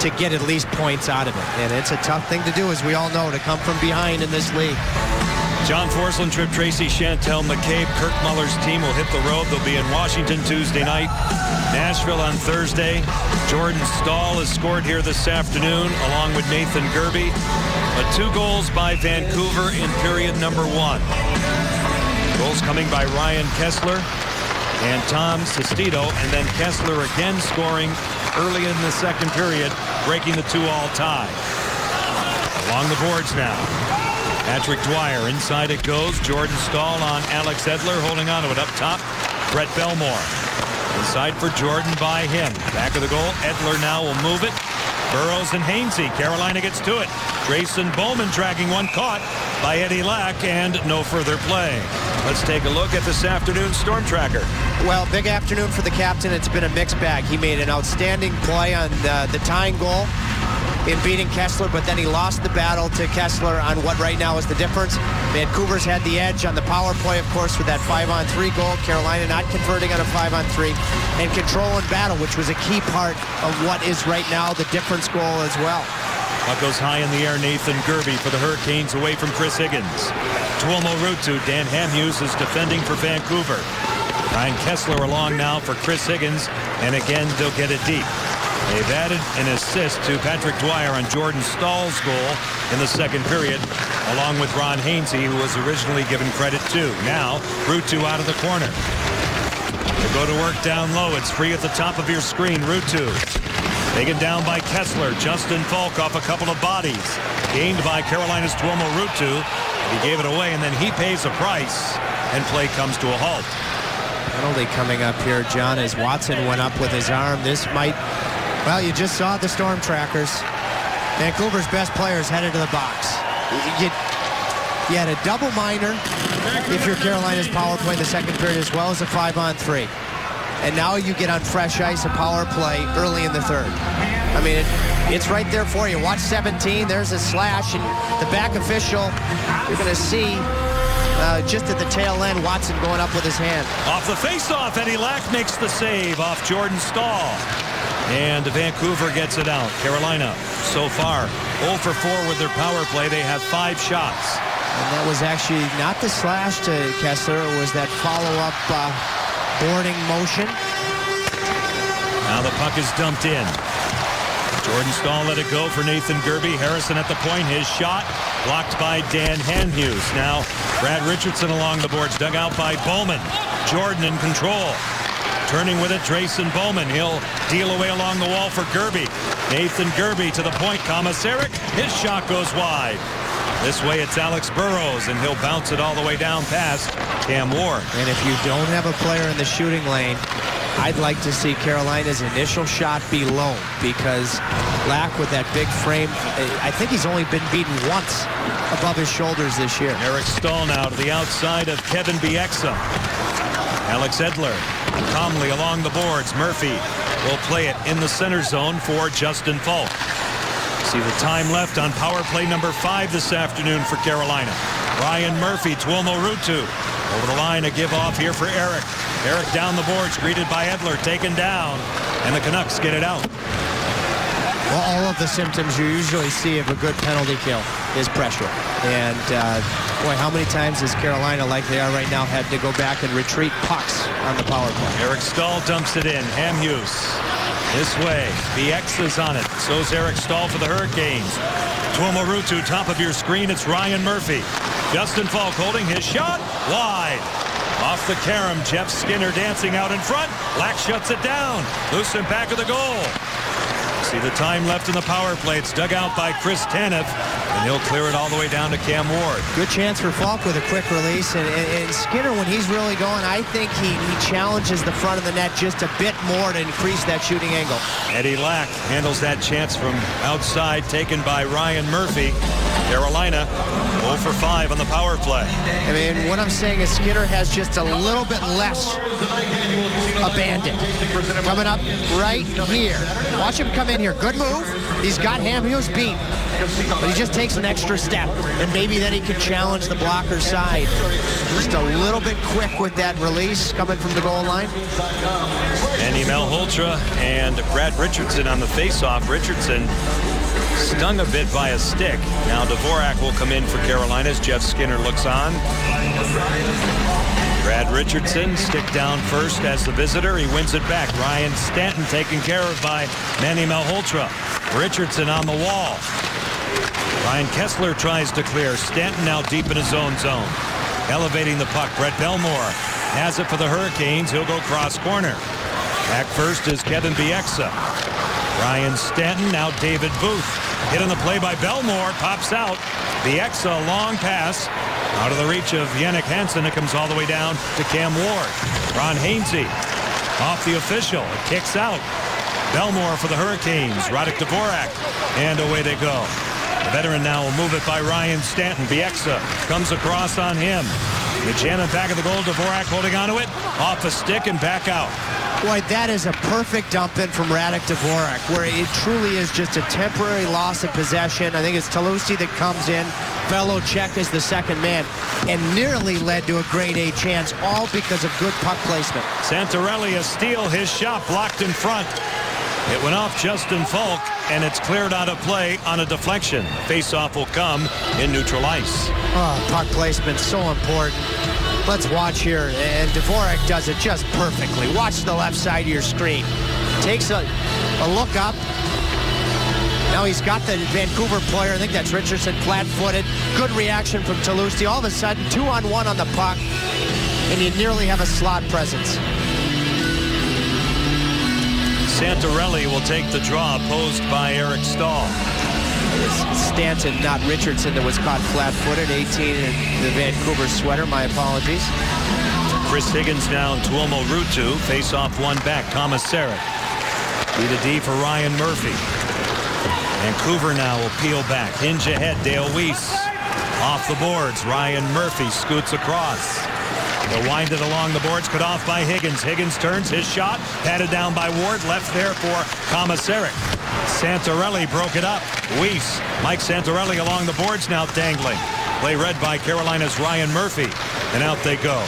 to get at least points out of it. And it's a tough thing to do, as we all know, to come from behind in this league. John Forslund, Tripp Tracy, Chantel McCabe, Kirk Muller's team will hit the road. They'll be in Washington Tuesday night, Nashville on Thursday. Jordan Staal has scored here this afternoon, along with Nathan Gerbe. But two goals by Vancouver in period number one. Goals coming by Ryan Kesler and Tom Sestito, and then Kesler again scoring early in the second period, breaking the two-all tie. Along the boards now. Patrick Dwyer, inside it goes. Jordan Staal on Alex Edler, holding on to it up top. Brett Bellemore. Inside for Jordan by him. Back of the goal. Edler now will move it. Burrows and Hainsey. Carolina gets to it. Drayson Bowman dragging one caught by Eddie Lack and no further play. Let's take a look at this afternoon's Storm Tracker. Well, big afternoon for the captain. It's been a mixed bag. He made an outstanding play on the, the tying goal in beating Kesler, but then he lost the battle to Kesler on what right now is the difference. Vancouver's had the edge on the power play, of course, with that five-on-three goal. Carolina not converting on a five-on-three. And control and battle, which was a key part of what is right now the difference goal as well. Puck goes high in the air. Nathan Gerbe for the Hurricanes away from Chris Higgins. Tuomo Ruutu. Dan Hamhuis is defending for Vancouver. Ryan Kesler along now for Chris Higgins. And again, they'll get it deep. They've added an assist to Patrick Dwyer on Jordan Staal's goal in the second period, along with Ron Hainsey, who was originally given credit to. Now, Ruutu out of the corner. They go to work down low. It's free at the top of your screen. Ruutu. Taken down by Kesler. Justin Faulk off a couple of bodies. Gained by Carolina's Tuomo Ruutu. He gave it away, and then he pays a price, and play comes to a halt. Penalty coming up here, John, as Watson went up with his arm. This might well, you just saw the storm trackers. Vancouver's best players headed to the box. You, you had a double minor if you're Carolina's power play in the second period as well as a five on three. And now you get on fresh ice a power play early in the third. I mean, it, it's right there for you. Watch 17. There's a slash, and the back official, you're going to see uh, just at the tail end, Watson going up with his hand. Off the faceoff, Eddie Lack makes the save off Jordan Staal. And Vancouver gets it out. Carolina, so far, 0 for 4 with their power play. They have five shots. And that was actually not the slash to Kesler. It was that follow-up uh, boarding motion. Now the puck is dumped in. Jordan Staal let it go for Nathan Gerbe. Harrison at the point. His shot blocked by Dan Hamhuis. Now Brad Richardson along the boards. Dug out by Bowman. Jordan in control. Turning with it, Drayson Bowman. He'll deal away along the wall for Gerbe. Nathan Gerbe to the point. Komisarek. His shot goes wide. This way it's Alex Burrows, and he'll bounce it all the way down past Cam Ward. And if you don't have a player in the shooting lane, I'd like to see Carolina's initial shot be low because Lack with that big frame, I think he's only been beaten once above his shoulders this year. Eric Staal now to the outside of Kevin Bieksa. Alex Edler calmly along the boards. Murphy will play it in the center zone for Justin Faulk. See the time left on power play number five this afternoon for Carolina. Ryan Murphy, Tuomo Ruutu. Over the line, a give off here for Eric. Eric down the boards, greeted by Edler, taken down, and the Canucks get it out. Well, all of the symptoms you usually see of a good penalty kill is pressure. And, uh, boy, how many times has Carolina, like they are right now, had to go back and retreat pucks on the power play? Eric Staal dumps it in. Hamhuis this way. Bieksa is on it. So's Eric Staal for the Hurricanes. Tuomo Ruutu, top of your screen. It's Ryan Murphy. Justin Faulk holding his shot wide. Off the carom, Jeff Skinner dancing out in front. Black shuts it down. Loose in back of the goal. See the time left in the power play. It's dug out by Chris Tanev, and he'll clear it all the way down to Cam Ward. Good chance for Faulk with a quick release. And, and, and Skinner, when he's really going, I think he, he challenges the front of the net just a bit more to increase that shooting angle. Eddie Lack handles that chance from outside, taken by Ryan Murphy. Carolina 0 for 5 on the power play. I mean, what I'm saying is Skinner has just a little bit less abandon. Coming up right here. Watch him come in here. Good move. He's got him. He was beat. But he just takes an extra step. And maybe then he can challenge the blocker side. Just a little bit quick with that release coming from the goal line. And Manny Malhotra and Brad Richardson on the faceoff. Richardson stung a bit by a stick. Now Dvorak will come in for Carolina as Jeff Skinner looks on. Brad Richardson stick down first as the visitor. He wins it back. Ryan Stanton taken care of by Manny Malhotra. Richardson on the wall. Ryan Kesler tries to clear. Stanton now deep in his own zone. Elevating the puck. Brett Bellemore has it for the Hurricanes. He'll go cross corner. Back first is Kevin Bieksa. Ryan Stanton, now David Booth. Hit on the play by Bellemore, pops out. Bieksa, long pass. Out of the reach of Jannik Hansen. It comes all the way down to Cam Ward. Ron Hainsey off the official. It kicks out. Bellemore for the Hurricanes. Radek Dvorak. And away they go. The veteran now will move it by Ryan Stanton. Bieksa comes across on him. Buchanan back of the goal. Dvorak holding onto it. Off a stick and back out. Boy, that is a perfect dump in from Radek Dvorak, where it truly is just a temporary loss of possession. I think it's Tlusty that comes in. Fellow Check is the second man, and nearly led to a grade A chance, all because of good puck placement. Santorelli a steal. His shot blocked in front. It went off Justin Faulk, and it's cleared out of play on a deflection. Face-off will come in neutral ice. Oh, puck placement so important. Let's watch here, and Dvorak does it just perfectly. Watch the left side of your screen. Takes a, a look up. Now he's got the Vancouver player. I think that's Richardson, flat-footed. Good reaction from Tlusty. All of a sudden, two on one on the puck, and you nearly have a slot presence. Santorelli will take the draw posed by Eric Staal. Stanton, not Richardson, that was caught flat-footed. 18 in the Vancouver sweater. My apologies. Chris Higgins down. Tuomo Ruutu. Face off one back. Komisarek. Be the D for Ryan Murphy. Vancouver now will peel back. Hinge ahead. Dale Weise. Off the boards. Ryan Murphy scoots across. They'll wind it along the boards, cut off by Higgins. Higgins turns his shot, patted down by Ward, left there for Komisarek. Santorelli broke it up. Weise, Mike Santorelli along the boards now dangling. Play read by Carolina's Ryan Murphy. And out they go.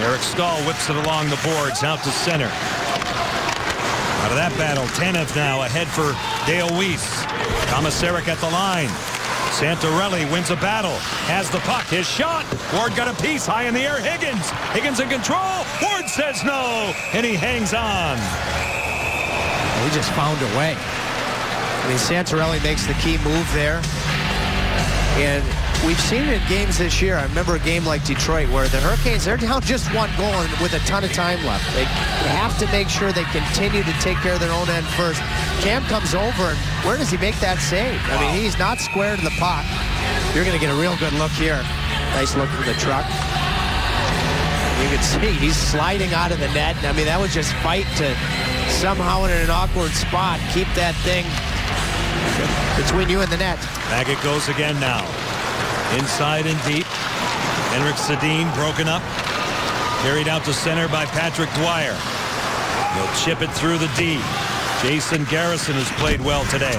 Eric Staal whips it along the boards out to center. Out of that battle, Tanev now ahead for Dale Weise. Komisarek at the line. Santorelli wins a battle, has the puck, his shot. Ward got a piece high in the air. Higgins, Higgins in control. Ward says no, and he hangs on. He just found a way. I mean, Santorelli makes the key move there. And we've seen it in games this year. I remember a game like Detroit where the Hurricanes, they're down just one goal and with a ton of time left. They have to make sure they continue to take care of their own end first. Cam comes over, and where does he make that save? I mean, he's not square to the pot. You're going to get a real good look here. Nice look from the truck. You can see he's sliding out of the net. I mean, that was just fight to somehow in an awkward spot keep that thing between you and the net. Back it goes again now. Inside and deep. Henrik Sedin broken up. Carried out to center by Patrick Dwyer. He'll chip it through the D. Jason Garrison has played well today.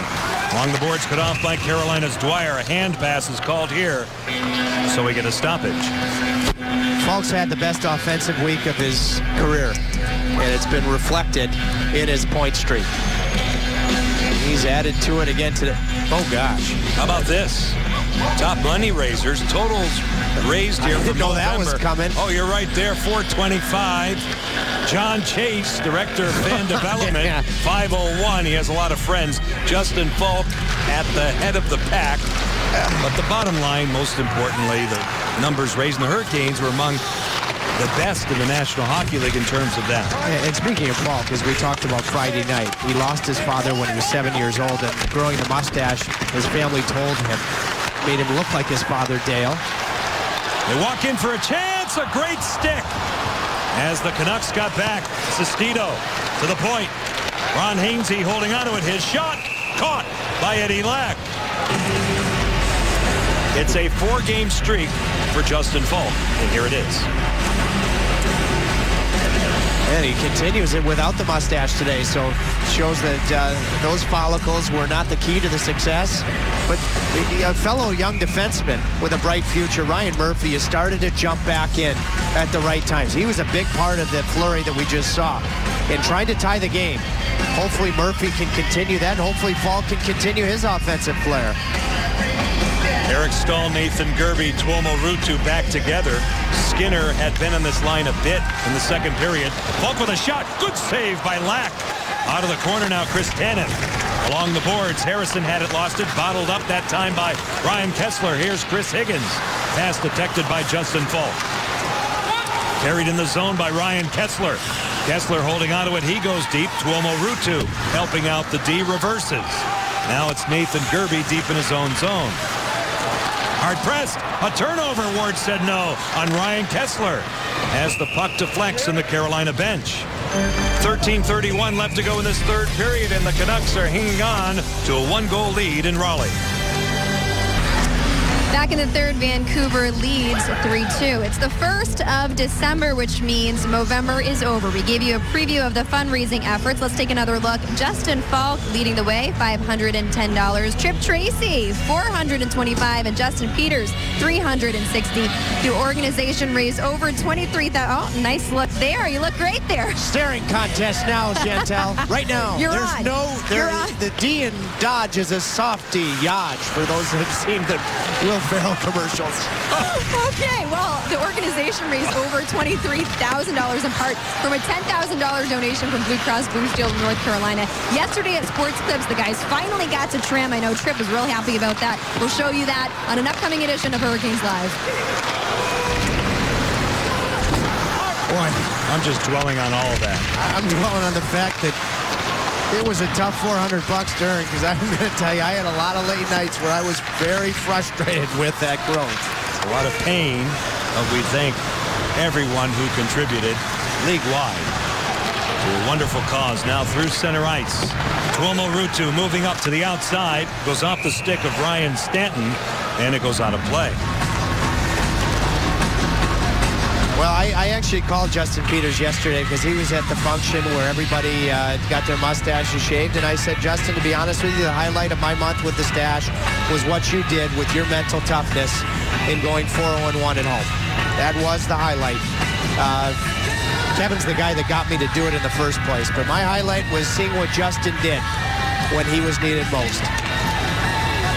Along the boards cut off by Carolina's Dwyer. A hand pass is called here. So we get a stoppage. Faulk's had the best offensive week of his career. And it's been reflected in his point streak. He's added to it again today. Oh, gosh. How about this? Top money raisers. Totals raised here I didn't know November. that was coming. Oh, you're right there. 425. John Chase, Director of Fan *laughs* Development, Yeah. 501. He has a lot of friends. Justin Faulk at the head of the pack. But the bottom line, most importantly, the numbers raised in the Hurricanes were among the best in the National Hockey League in terms of that. And speaking of Faulk, as we talked about Friday night, he lost his father when he was seven years old, and growing the mustache, his family told him, made him look like his father, Dale. They walk in for a chance, a great stick. As the Canucks got back, Sestito to the point. Ron Hainsey holding onto it. His shot caught by Eddie Lack. It's a four-game streak for Justin Faulk, and here it is. And he continues it without the mustache today, so shows that uh, those follicles were not the key to the success. But a fellow young defenseman with a bright future, Ryan Murphy, has started to jump back in at the right times. He was a big part of the flurry that we just saw in trying to tie the game. Hopefully Murphy can continue that, hopefully Faulk can continue his offensive flair. Eric Staal, Nathan Gerbe, Tuomo Ruutu back together. Skinner had been on this line a bit in the second period. Faulk with a shot. Good save by Lack. Out of the corner now, Chris Tanev. Along the boards, Harrison had it lost it. Bottled up that time by Ryan Kesler. Here's Chris Higgins. Pass detected by Justin Faulk. Carried in the zone by Ryan Kesler. Kesler holding onto it. He goes deep. Tuomo Ruutu helping out the D reverses. Now it's Nathan Gerbe deep in his own zone. Hard pressed. A turnover. Ward said no on Ryan Kesler as the puck deflects in the Carolina bench. 13.31 left to go in this third period, and the Canucks are hanging on to a one-goal lead in Raleigh. Back in the third, Vancouver leads 3-2. It's the first of December, which means Movember is over. We gave you a preview of the fundraising efforts. Let's take another look. Justin Faulk leading the way, $510. Tripp Tracy, $425. And Justin Peters, $360. The organization raised over 23000 Oh, nice look there. You look great there. Staring contest now, Chantel. *laughs* right now. You're There's on. no, there, You're on. the D in Dodge is a softy Yodge for those that have seen the Will Ferrell commercials. *laughs* Okay, well, the organization raised over $23,000 in part from a $10,000 donation from Blue Cross Blue Shield of North Carolina. Yesterday at Sports Clips, the guys finally got to trim. I know Tripp was real happy about that. We'll show you that on an upcoming edition of Hurricanes Live. Boy, I'm just dwelling on all of that. I'm dwelling on the fact that it was a tough 400 bucks during because I'm going *laughs* to tell you, I had a lot of late nights where I was very frustrated with that growth. A lot of pain, but we thank everyone who contributed league-wide to a wonderful cause. Now through center ice. Tuomo Ruutu moving up to the outside. Goes off the stick of Ryan Stanton, and it goes out of play. Well, I, I actually called Justin Peters yesterday because he was at the function where everybody uh, got their mustaches shaved. And I said, Justin, to be honest with you, the highlight of my month with the stash was what you did with your mental toughness in going 4-0-1 at home. That was the highlight. Uh, Kevin's the guy that got me to do it in the first place. But my highlight was seeing what Justin did when he was needed most.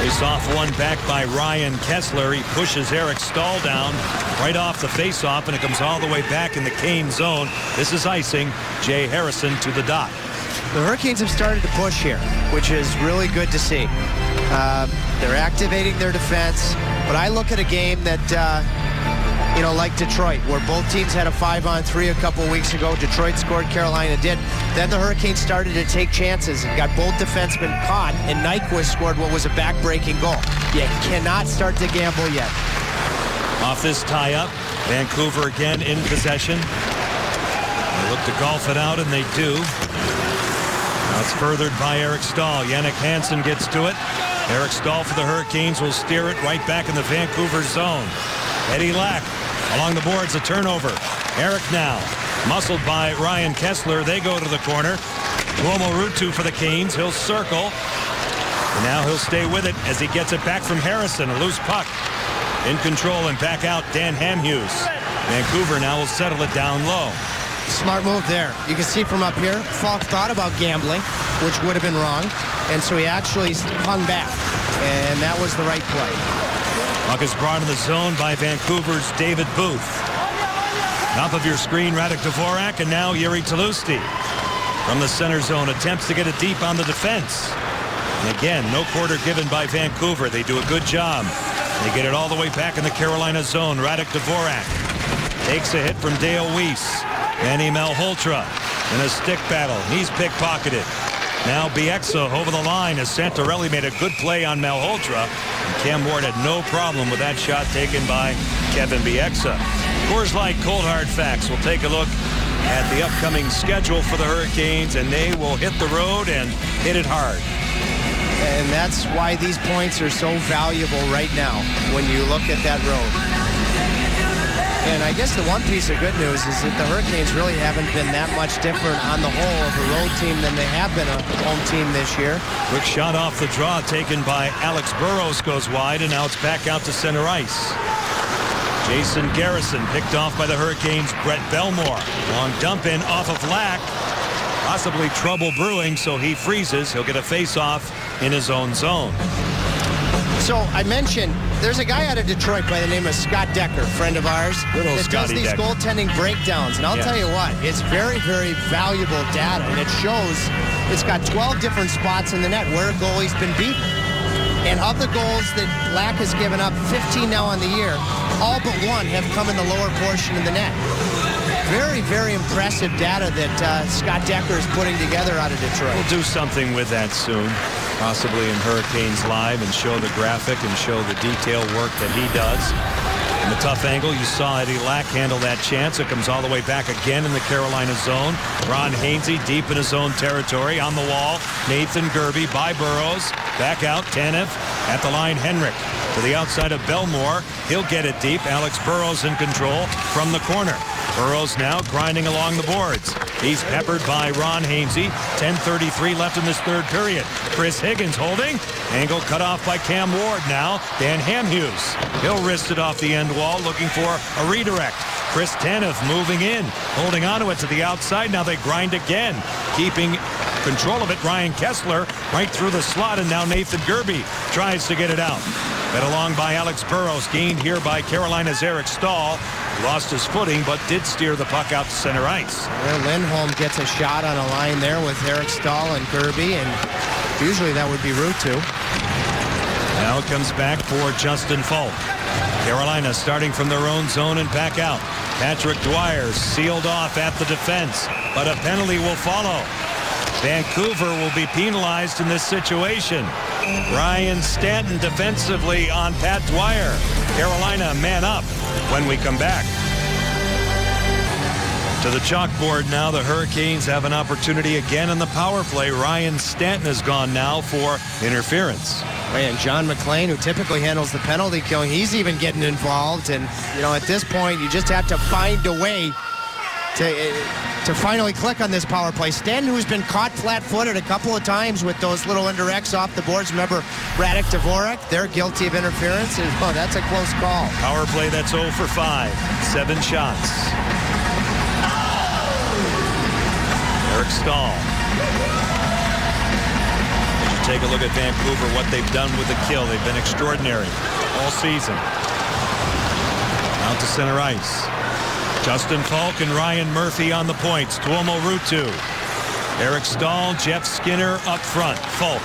Face off one back by Ryan Kesler. He pushes Eric Staal down right off the face-off, and it comes all the way back in the Cane zone. This is icing. Jay Harrison to the dot. The Hurricanes have started to push here, which is really good to see. Uh, they're activating their defense, but I look at a game that, uh, you know, like Detroit, where both teams had a five-on-three a couple weeks ago. Detroit scored, Carolina did. Then the Hurricanes started to take chances and got both defensemen caught, and Nyquist scored what was a back-breaking goal. You cannot start to gamble yet. Off this tie-up, Vancouver again in possession. They look to golf it out, and they do. Now it's furthered by Eric Staal. Jannik Hansen gets to it. Eric Staal for the Hurricanes will steer it right back in the Vancouver zone. Eddie Lack along the boards, a turnover. Eric now, muscled by Ryan Kesler. They go to the corner. Tuomo Ruutu for the Canes. He'll circle. And now he'll stay with it as he gets it back from Harrison. A loose puck. In control and back out Dan Hamhuis. Vancouver now will settle it down low. Smart move there. You can see from up here, Faulk thought about gambling, which would have been wrong, and so he actually hung back, and that was the right play. Puck is brought in the zone by Vancouver's David Booth. Top of your screen, Radek Dvorak, and now Jiri Tlusty. From the center zone, attempts to get it deep on the defense. And again, no quarter given by Vancouver. They do a good job. They get it all the way back in the Carolina zone. Radek Dvorak takes a hit from Dale Weise. Manny Malhotra in a stick battle. He's pickpocketed. Now Bieksa over the line as Santorelli made a good play on Malhotra. Cam Ward had no problem with that shot taken by Kevin Bieksa. Coors Light Cold Hard Facts. We'll take a look at the upcoming schedule for the Hurricanes, and they will hit the road and hit it hard. And that's why these points are so valuable right now when you look at that road. And I guess the one piece of good news is that the Hurricanes really haven't been that much different on the whole of a road team than they have been a home team this year. Quick shot off the draw taken by Alex Burrows goes wide, and now it's back out to center ice. Jason Garrison picked off by the Hurricanes' Brett Bellemore. Long dump in off of Lack. Possibly trouble brewing, so he freezes. He'll get a face-off in his own zone. So I mentioned there's a guy out of Detroit by the name of Scott Decker, friend of ours, old that does these Decker. goaltending breakdowns. And I'll Yes. tell you what, it's very, very valuable data. And it shows it's got 12 different spots in the net where a goalie's been beaten. And of the goals that Lack has given up, 15 now on the year, all but one have come in the lower portion of the net. Very, very impressive data that uh, Scott Decker is putting together out of Detroit. We'll do something with that soon, possibly in Hurricanes Live and show the graphic and show the detail work that he does. In the tough angle, you saw Eddie Lack handle that chance. It comes all the way back again in the Carolina zone. Ron Hainsey deep in his own territory. On the wall, Nathan Gerbe by Burrows. Back out, Tanev. At the line, Henrik. To the outside of Bellemore. He'll get it deep. Alex Burrows in control from the corner. Burrows now grinding along the boards. He's peppered by Ron Hainsey. 10.33 left in this third period. Chris Higgins holding. Angle cut off by Cam Ward now. Dan Hamhuis. He'll wrist it off the end wall looking for a redirect. Chris Tanev moving in. Holding onto it to the outside. Now they grind again. Keeping control of it. Ryan Kesler right through the slot. And now Nathan Gerbe tries to get it out. Fed along by Alex Burrows. Gained here by Carolina's Eric Staal. Lost his footing, but did steer the puck out to center ice. Well, Lindholm gets a shot on a line there with Eric Staal and Gerbe, and usually that would be Ruutu. Now it comes back for Justin Faulk. Carolina starting from their own zone and back out. Patrick Dwyer sealed off at the defense, but a penalty will follow. Vancouver will be penalized in this situation. Ryan Stanton defensively on Pat Dwyer. Carolina man up when we come back. To the chalkboard now, the Hurricanes have an opportunity again in the power play. Ryan Stanton has gone now for interference. And John MacLean, who typically handles the penalty killing, he's even getting involved. And, you know, at this point, you just have to find a way to, uh, to finally click on this power play. Stanton, who's been caught flat-footed a couple of times with those little indirects off the boards. Remember Radek Dvorak? They're guilty of interference. And, oh, that's a close call. Power play that's 0 for 5. Seven shots. Eric Staal. As you take a look at Vancouver, what they've done with the kill. They've been extraordinary all season. Out to center ice. Justin Faulk and Ryan Murphy on the points. Tuomo Ruutu. Eric Staal, Jeff Skinner up front. Faulk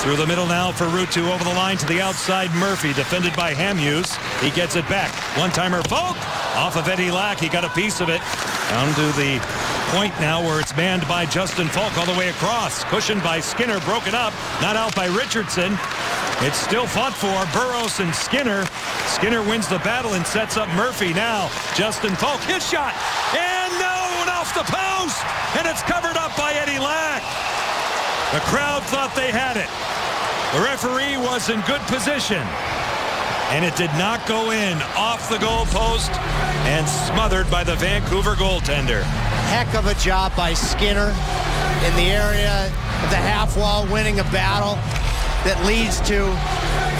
through the middle now for Ruutu over the line to the outside. Murphy defended by Hamhuis. He gets it back. One-timer Faulk off of Eddie Lack. He got a piece of it. Down to the point now where it's manned by Justin Faulk all the way across. Cushioned by Skinner, broken up. Not out by Richardson. It's still fought for. Burrows and Skinner. Skinner wins the battle and sets up Murphy now. Justin Faulk, his shot. And no, and off the post. And it's covered up by Eddie Lack. The crowd thought they had it. The referee was in good position. And it did not go in off the goal post and smothered by the Vancouver goaltender. Heck of a job by Skinner in the area of the half wall, winning a battle that leads to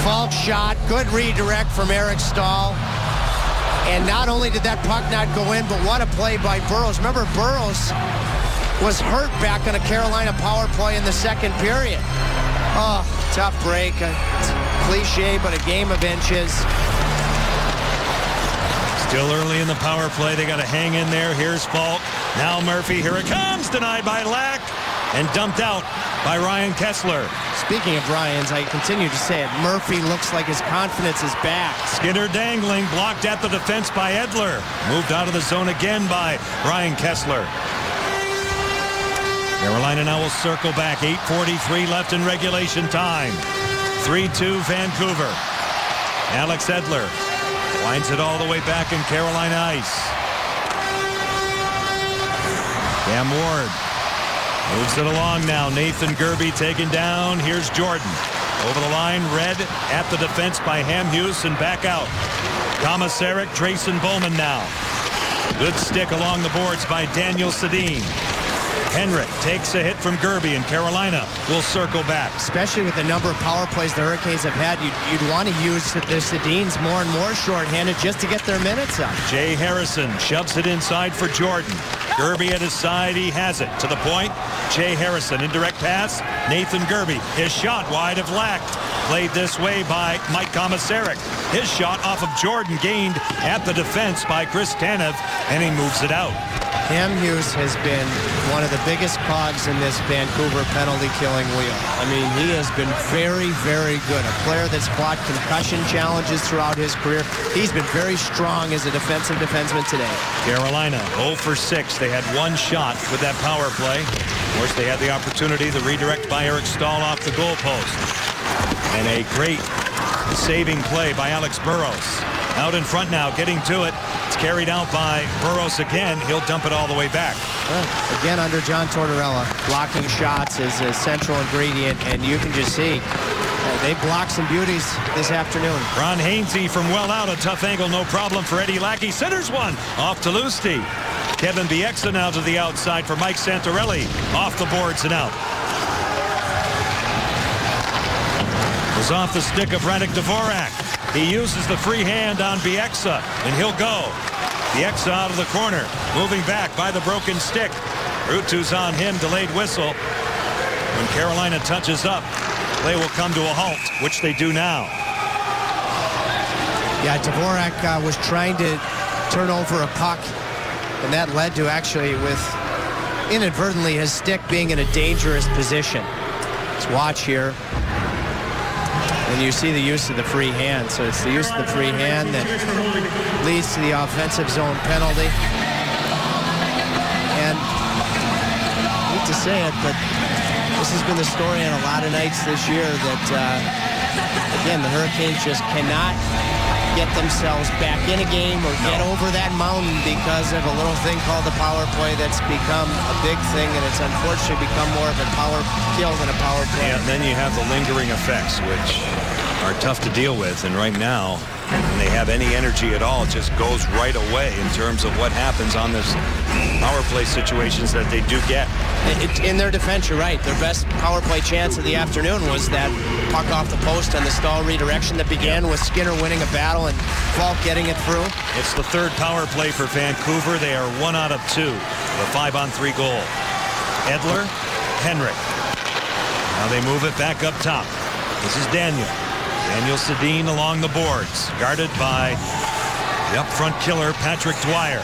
Faulk's shot. Good redirect from Eric Staal. And not only did that puck not go in, but what a play by Burrows. Remember, Burrows was hurt back on a Carolina power play in the second period. Oh, tough break. A cliche, but a game of inches. Still early in the power play. They got to hang in there. Here's Faulk. Now Murphy. Here it comes. Denied by Lack. And dumped out by Ryan Kesler. Speaking of Ryans, I continue to say it. Murphy looks like his confidence is back. Skinner dangling, blocked at the defense by Edler. Moved out of the zone again by Ryan Kesler. Carolina now will circle back. 8.43 left in regulation time. 3-2 Vancouver. Alex Edler winds it all the way back in Carolina ice. Cam Ward moves it along now. Nathan Gerbe taken down. Here's Jordan. Over the line, Red at the defense by Hamhuis and back out. Komisarek, Drayson Bowman now. Good stick along the boards by Daniel Sedin. Henrik takes a hit from Gerbe, and Carolina will circle back. Especially with the number of power plays the Hurricanes have had, you'd, you'd want to use the Sedins more and more shorthanded just to get their minutes up. Jay Harrison shoves it inside for Jordan. Gerbe at his side, he has it. To the point, Jay Harrison, indirect pass, Nathan Gerbe. His shot wide of Lack. Played this way by Mike Komisarek. His shot off of Jordan gained at the defense by Chris Tanev, and he moves it out. Hamhuis has been one of the biggest cogs in this Vancouver penalty killing wheel. I mean, he has been very, very good. A player that's fought concussion challenges throughout his career. He's been very strong as a defensive defenseman today. Carolina 0 for 6. They had one shot with that power play. Of course, they had the opportunity, the redirect by Eric Staal off the goalpost. And a great saving play by Alex Burrows. Out in front now, getting to it. It's carried out by Burrows again. He'll dump it all the way back. Well, again, under John Tortorella, blocking shots is a central ingredient, and you can just see uh, they blocked some beauties this afternoon. Ron Hainsey from well out, a tough angle, no problem for Eddie Lackey. Centers one off to Tlusty. Kevin Bieksa now to the outside for Mike Santorelli. Off the boards and out. Was off the stick of Radek Dvorak. He uses the free hand on Bieksa, and he'll go. Bieksa out of the corner, moving back by the broken stick. Ruutu's on him, delayed whistle. When Carolina touches up, play will come to a halt, which they do now. Yeah, Dvorak uh, was trying to turn over a puck, and that led to actually with inadvertently his stick being in a dangerous position. Let's watch here. And you see the use of the free hand. So it's the use of the free hand that leads to the offensive zone penalty. And I hate to say it, but this has been the story on a lot of nights this year that, uh, again, the Hurricanes just cannot get themselves back in a game or get over that mountain because of a little thing called the power play that's become a big thing and it's unfortunately become more of a power kill than a power play. Yeah, And then you have the lingering effects, which are tough to deal with. And right now, when they have any energy at all, it just goes right away in terms of what happens on this power play situations that they do get. It, in their defense, you're right. Their best power play chance of the afternoon was that puck off the post on the Staal redirection that began with Skinner winning a battle and Faulk getting it through. It's the third power play for Vancouver. They are one out of two. The five-on-three goal. Edler, Henrik. Now they move it back up top. This is Daniel. Daniel Sedin along the boards, guarded by the up front killer, Patrick Dwyer.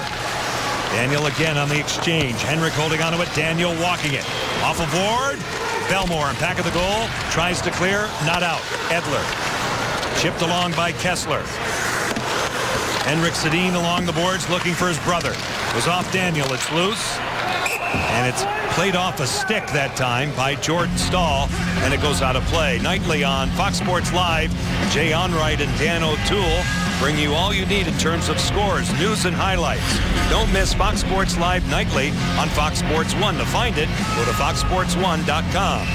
Daniel again on the exchange. Henrik holding onto it. Daniel walking it. Off of Ward. Bellemore in back of the goal. Tries to clear. Not out. Edler. Chipped along by Kesler. Henrik Sedin along the boards looking for his brother. Was off Daniel. It's loose. And it's played off a stick that time by Jordan Staal, and it goes out of play. Nightly on Fox Sports Live, Jay Onrait and Dan O'Toole bring you all you need in terms of scores, news, and highlights. Don't miss Fox Sports Live nightly on Fox Sports 1. To find it, go to foxsports1.com.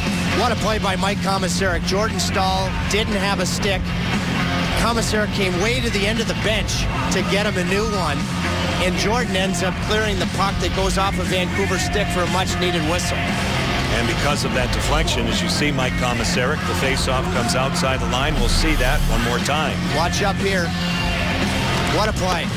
What a play by Mike Komisarek. Jordan Staal didn't have a stick. Komisarek came way to the end of the bench to get him a new one. And Jordan ends up clearing the puck that goes off a Vancouver stick for a much-needed whistle. And because of that deflection, as you see Mike Komisarek, the faceoff comes outside the line. We'll see that one more time. Watch up here. What a play.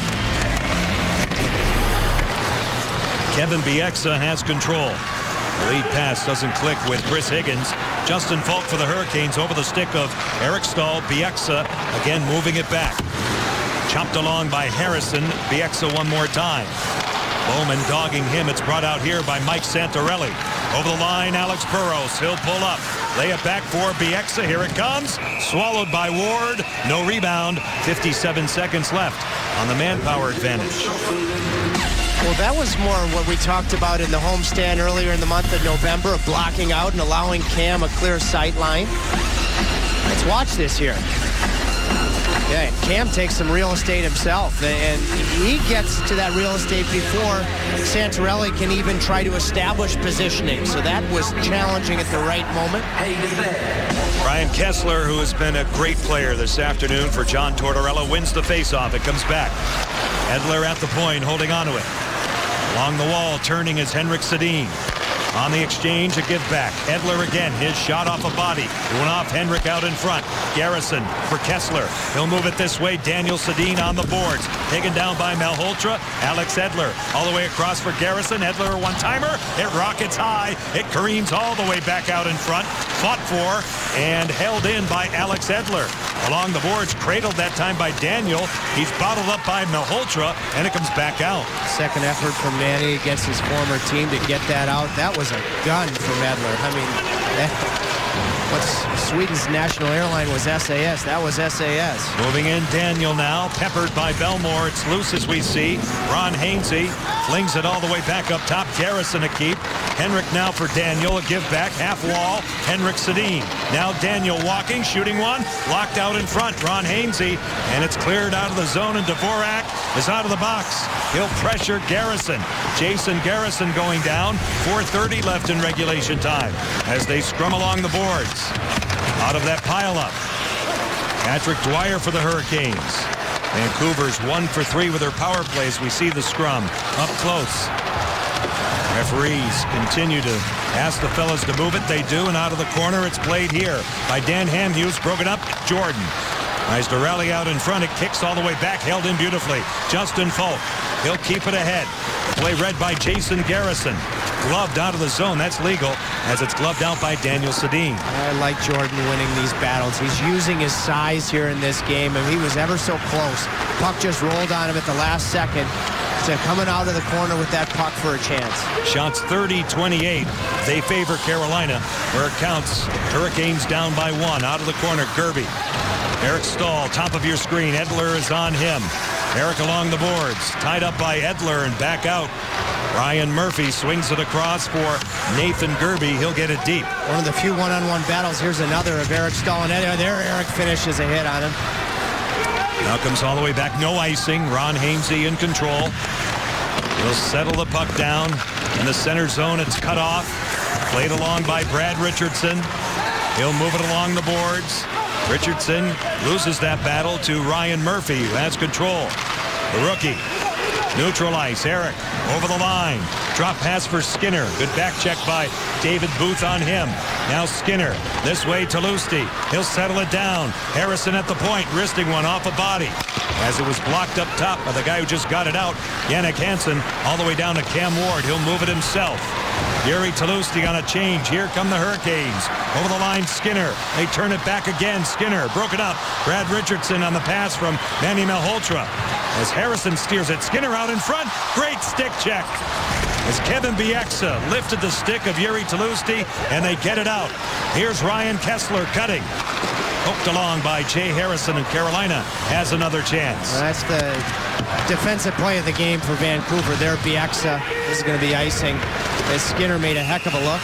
Kevin Bieksa has control. The lead pass doesn't click with Chris Higgins. Justin Faulk for the Hurricanes over the stick of Eric Staal. Bieksa again moving it back. Chopped along by Harrison. Bieksa one more time. Bowman dogging him. It's brought out here by Mike Santorelli. Over the line, Alex Burrows. He'll pull up. Lay it back for Bieksa. Here it comes. Swallowed by Ward. No rebound. 57 seconds left on the manpower advantage. Well, that was more what we talked about in the homestand earlier in the month of November of blocking out and allowing Cam a clear sight line. Let's watch this here. Yeah, Cam takes some real estate himself, and he gets to that real estate before Santorelli can even try to establish positioning. So that was challenging at the right moment. Ryan Kesler, who has been a great player this afternoon for John Tortorella, wins the faceoff. It comes back. Edler at the point, holding on to it. Along the wall, turning is Henrik Sedin. On the exchange, a give back. Edler again, his shot off a body. It went off Henrik out in front. Garrison for Kesler. He'll move it this way. Daniel Sedin on the boards. Taken down by Malhotra. Alex Edler all the way across for Garrison. Edler one-timer. It rockets high. It careens all the way back out in front. Fought for and held in by Alex Edler. Along the boards, cradled that time by Daniel. He's bottled up by Malhotra, and it comes back out. Second effort from Manny against his former team to get that out. That was a gun for Edler. I mean, that, Sweden's national airline was SAS. That was SAS. Moving in Daniel now, peppered by Bellemore. It's loose as we see. Ron Hainsey flings it all the way back up top. Garrison a keep. Henrik now for Daniel, a give back, half wall. Henrik Sedin. Now Daniel walking, shooting one, locked out in front. Ron Hainsey, and it's cleared out of the zone, and Dvorak is out of the box. He'll pressure Garrison. Jason Garrison going down. 4.30 left in regulation time as they scrum along the boards. Out of that pileup. Patrick Dwyer for the Hurricanes. Vancouver's one for three with their power plays. We see the scrum up close. Referees continue to ask the fellas to move it. They do, and out of the corner, it's played here by Dan Hamhuis. Broken up, Jordan. Tries to rally out in front. It kicks all the way back, held in beautifully. Justin Faulk. He'll keep it ahead. Play read by Jason Garrison. Gloved out of the zone. That's legal as it's gloved out by Daniel Sedin. I like Jordan winning these battles. He's using his size here in this game, and he was ever so close. Puck just rolled on him at the last second to coming out of the corner with that puck for a chance. Shots 30-28. They favor Carolina where it counts. Hurricanes down by one. Out of the corner, Gerbe. Eric Staal, top of your screen. Edler is on him. Eric along the boards. Tied up by Edler and back out. Ryan Murphy swings it across for Nathan Gerbe. He'll get it deep. One of the few one-on-one battles. Here's another of Eric Staal. And Edler. there Eric finishes a hit on him. Now comes all the way back. No icing. Ron Hainsey in control. He'll settle the puck down. In the center zone, it's cut off. Played along by Brad Richardson. He'll move it along the boards. Richardson loses that battle to Ryan Murphy, who has control. The rookie. Neutral ice. Eric over the line. Drop pass for Skinner. Good back check by David Booth on him. Now Skinner. This way to Tlusty. He'll settle it down. Harrison at the point, wristing one off a body. As it was blocked up top by the guy who just got it out, Jannik Hansen, all the way down to Cam Ward. He'll move it himself. Jiri Tlusty on a change. Here come the Hurricanes. Over the line, Skinner. They turn it back again. Skinner broken up. Brad Richardson on the pass from Manny Malhotra. As Harrison steers it. Skinner out in front. Great stick check. As Kevin Bieksa lifted the stick of Jiri Tlusty, and they get it out. Here's Ryan Kesler cutting. Hooked along by Jay Harrison, and Carolina has another chance. Well, that's the defensive play of the game for Vancouver. There, Bieksa. This is going to be icing. As Skinner made a heck of a look.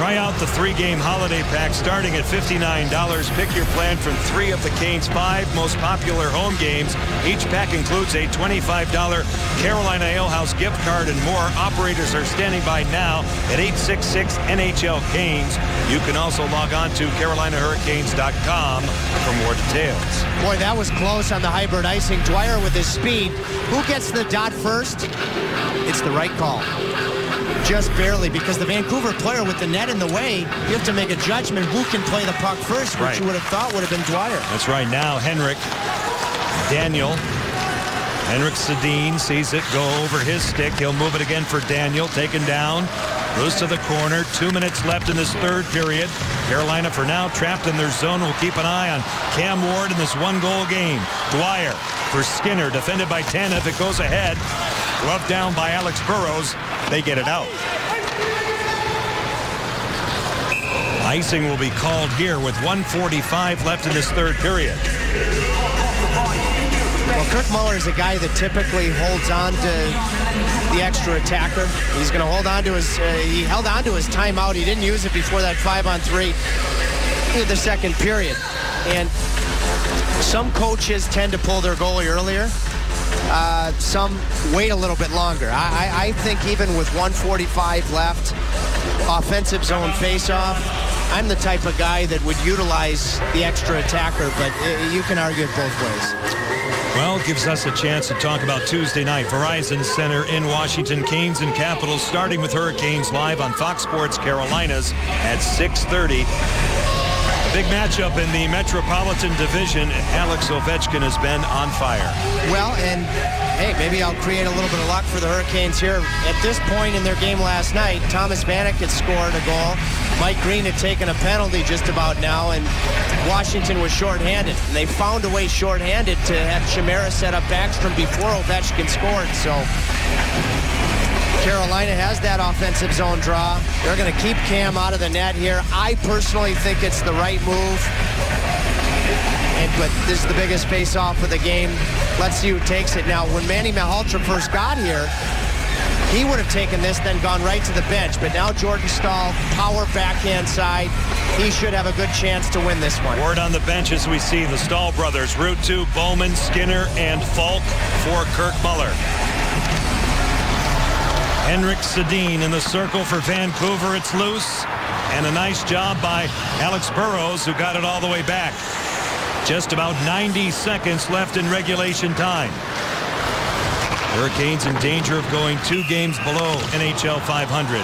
Try out the three-game holiday pack starting at $59. Pick your plan from three of the Canes' five most popular home games. Each pack includes a $25 Carolina Ale House gift card and more. Operators are standing by now at 866 NHL Canes. You can also log on to CarolinaHurricanes.com for more details. Boy, that was close on the hybrid icing. Dwyer with his speed. Who gets the dot first? It's the right call just barely because the Vancouver player with the net in the way, you have to make a judgment who can play the puck first, which right. you would have thought would have been Dwyer. That's right. Now Henrik, Daniel, Henrik Sedin sees it go over his stick. He'll move it again for Daniel, taken down. Goes to the corner. Two minutes left in this third period. Carolina for now trapped in their zone. We'll keep an eye on Cam Ward in this one goal game. Dwyer for Skinner, defended by Tanev. It goes ahead. Glove down by Alex Burrows. They get it out. Icing will be called here with 145 left in this third period. Well, Kirk Muller is a guy that typically holds on to the extra attacker. He's going to hold on to his, uh, he held on to his timeout. He didn't use it before that five on three in the second period. And some coaches tend to pull their goalie earlier. Uh, some wait a little bit longer. I, I, think even with 145 left, offensive zone faceoff, I'm the type of guy that would utilize the extra attacker, but you can argue it both ways. Well, gives us a chance to talk about Tuesday night. Verizon Center in Washington, Canes and Capitals, starting with Hurricanes live on Fox Sports Carolinas at 6.30. Big matchup in the Metropolitan Division. Alex Ovechkin has been on fire. Well, and hey, maybe I'll create a little bit of luck for the Hurricanes here. At this point in their game last night, Thomas Vanek had scored a goal. Mike Green had taken a penalty just about now, and Washington was shorthanded. And they found a way shorthanded to have Chimera set up Backstrom before Ovechkin scored. So Carolina has that offensive zone draw. They're going to keep Cam out of the net here. I personally think it's the right move. And, but this is the biggest face-off of the game. Let's see who takes it. Now, when Manny Malhotra first got here, he would have taken this, then gone right to the bench. But now Jordan Staal, power backhand side. He should have a good chance to win this one. Word on the bench as we see the Staal brothers, Ruutu, Bowman, Skinner, and Faulk for Kirk Muller. Henrik Sedin in the circle for Vancouver. It's loose. And a nice job by Alex Burrows, who got it all the way back. Just about 90 seconds left in regulation time. Hurricanes in danger of going two games below NHL 500.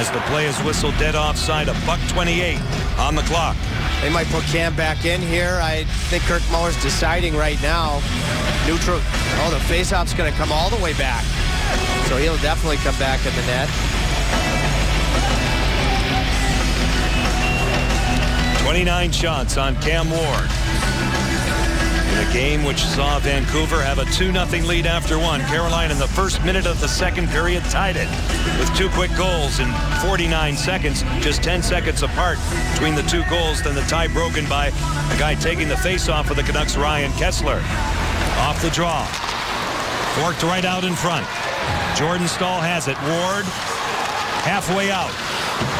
As the play is whistled dead offside, a buck 28 on the clock. They might put Cam back in here. I think Kirk Muller's deciding right now. Neutral. Oh, the faceoff's going to come all the way back. So he'll definitely come back in the net. 29 shots on Cam Ward. In a game which saw Vancouver have a 2-0 lead after one. Carolina in the first minute of the second period tied it with two quick goals in 49 seconds, just 10 seconds apart between the two goals. Then the tie broken by a guy taking the face-off of the Canucks, Ryan Kesler. Off the draw. Forked right out in front. Jordan Staal has it. Ward halfway out.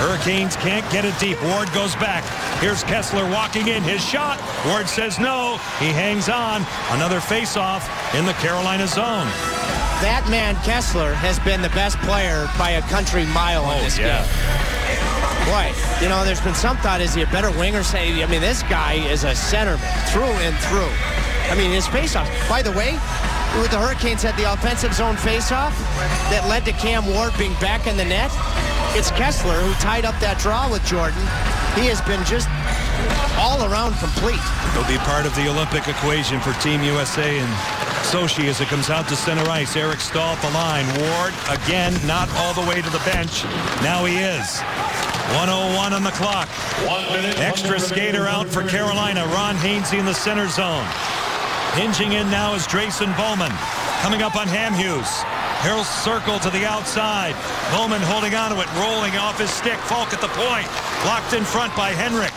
Hurricanes can't get it deep. Ward goes back. Here's Kesler walking in. His shot. Ward says no. He hangs on. Another face-off in the Carolina zone. That man, Kesler, has been the best player by a country mile in oh, this yeah. game. Boy, you know, there's been some thought, is he a better winger? Say, I mean, this guy is a centerman through and through. I mean, his face-off. By the way, the Hurricanes had the offensive zone face-off that led to Cam Ward being back in the net. It's Kesler who tied up that draw with Jordan. He has been just all around complete. He'll be part of the Olympic equation for Team USA and Sochi as it comes out to center ice. Eric Staal at the line. Ward, again, not all the way to the bench. Now he is. 101 on the clock. One minute. Extra skater out for Carolina. Ron Hainsey in the center zone. Hinging in now is Drayson Bowman. Coming up on Hamhuis. He'll circle to the outside. Bowman holding on to it, rolling off his stick. Faulk at the point. Blocked in front by Henrik.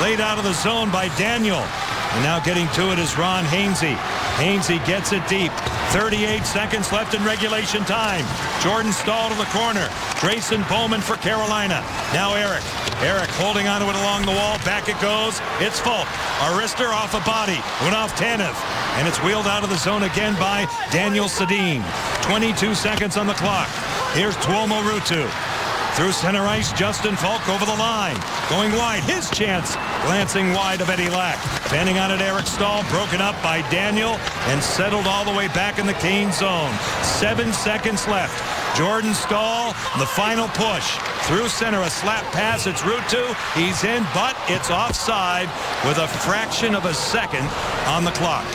Played out of the zone by Daniel. And now getting to it is Ron Hainsey. Hainsey gets it deep. 38 seconds left in regulation time. Jordan Staal to the corner. Drayson Bowman for Carolina. Now Eric. Eric holding onto it along the wall. Back it goes. It's Faulk. Arister off a body. Went off Tanev. And it's wheeled out of the zone again by Daniel Sedin. 22 seconds on the clock. Here's Tuomo Ruutu. Through center ice, Justin Faulk over the line. Going wide, his chance. Glancing wide of Eddie Lack. Standing on it, Eric Staal, broken up by Daniel and settled all the way back in the Cane zone. Seven seconds left. Jordan Staal, the final push. Through center, a slap pass. It's Ruutu. He's in, but it's offside with a fraction of a second on the clock.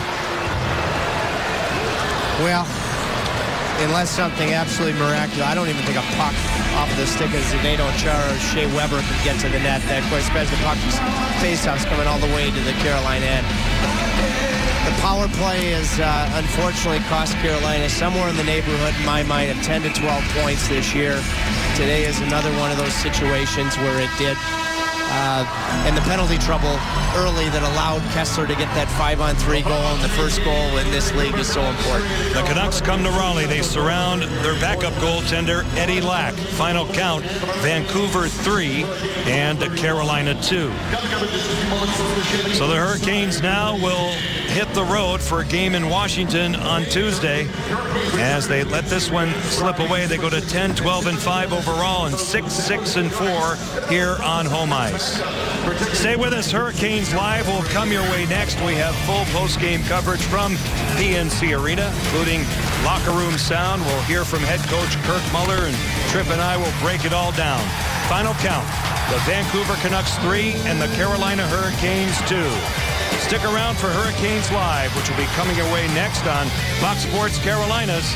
Well, unless something absolutely miraculous, I don't even think a puck off the stick of Zdeno Chara or Shea Weber can get to the net. That, quick, especially the puck face-offs coming all the way to the Carolina end. The power play has uh, unfortunately cost Carolina somewhere in the neighborhood, in my mind, of 10 to 12 points this year. Today is another one of those situations where it did. Uh, and the penalty trouble early that allowed Kesler to get that five-on-three goal, and the first goal in this league is so important. The Canucks come to Raleigh. They surround their backup goaltender, Eddie Lack. Final count, Vancouver 3 and the Carolina 2. So the Hurricanes now will hit the road for a game in Washington on Tuesday. As they let this one slip away, they go to 10, 12, and 5 overall and 6, 6, and 4 here on home ice. Stay with us. Hurricanes Live will come your way next. We have full post-game coverage from PNC Arena, including locker room sound. We'll hear from head coach Kirk Muller, and Tripp and I will break it all down. Final count, the Vancouver Canucks 3 and the Carolina Hurricanes 2. Stick around for Hurricanes Live, which will be coming your way next on Fox Sports Carolinas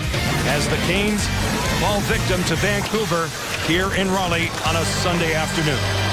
as the Canes fall victim to Vancouver here in Raleigh on a Sunday afternoon.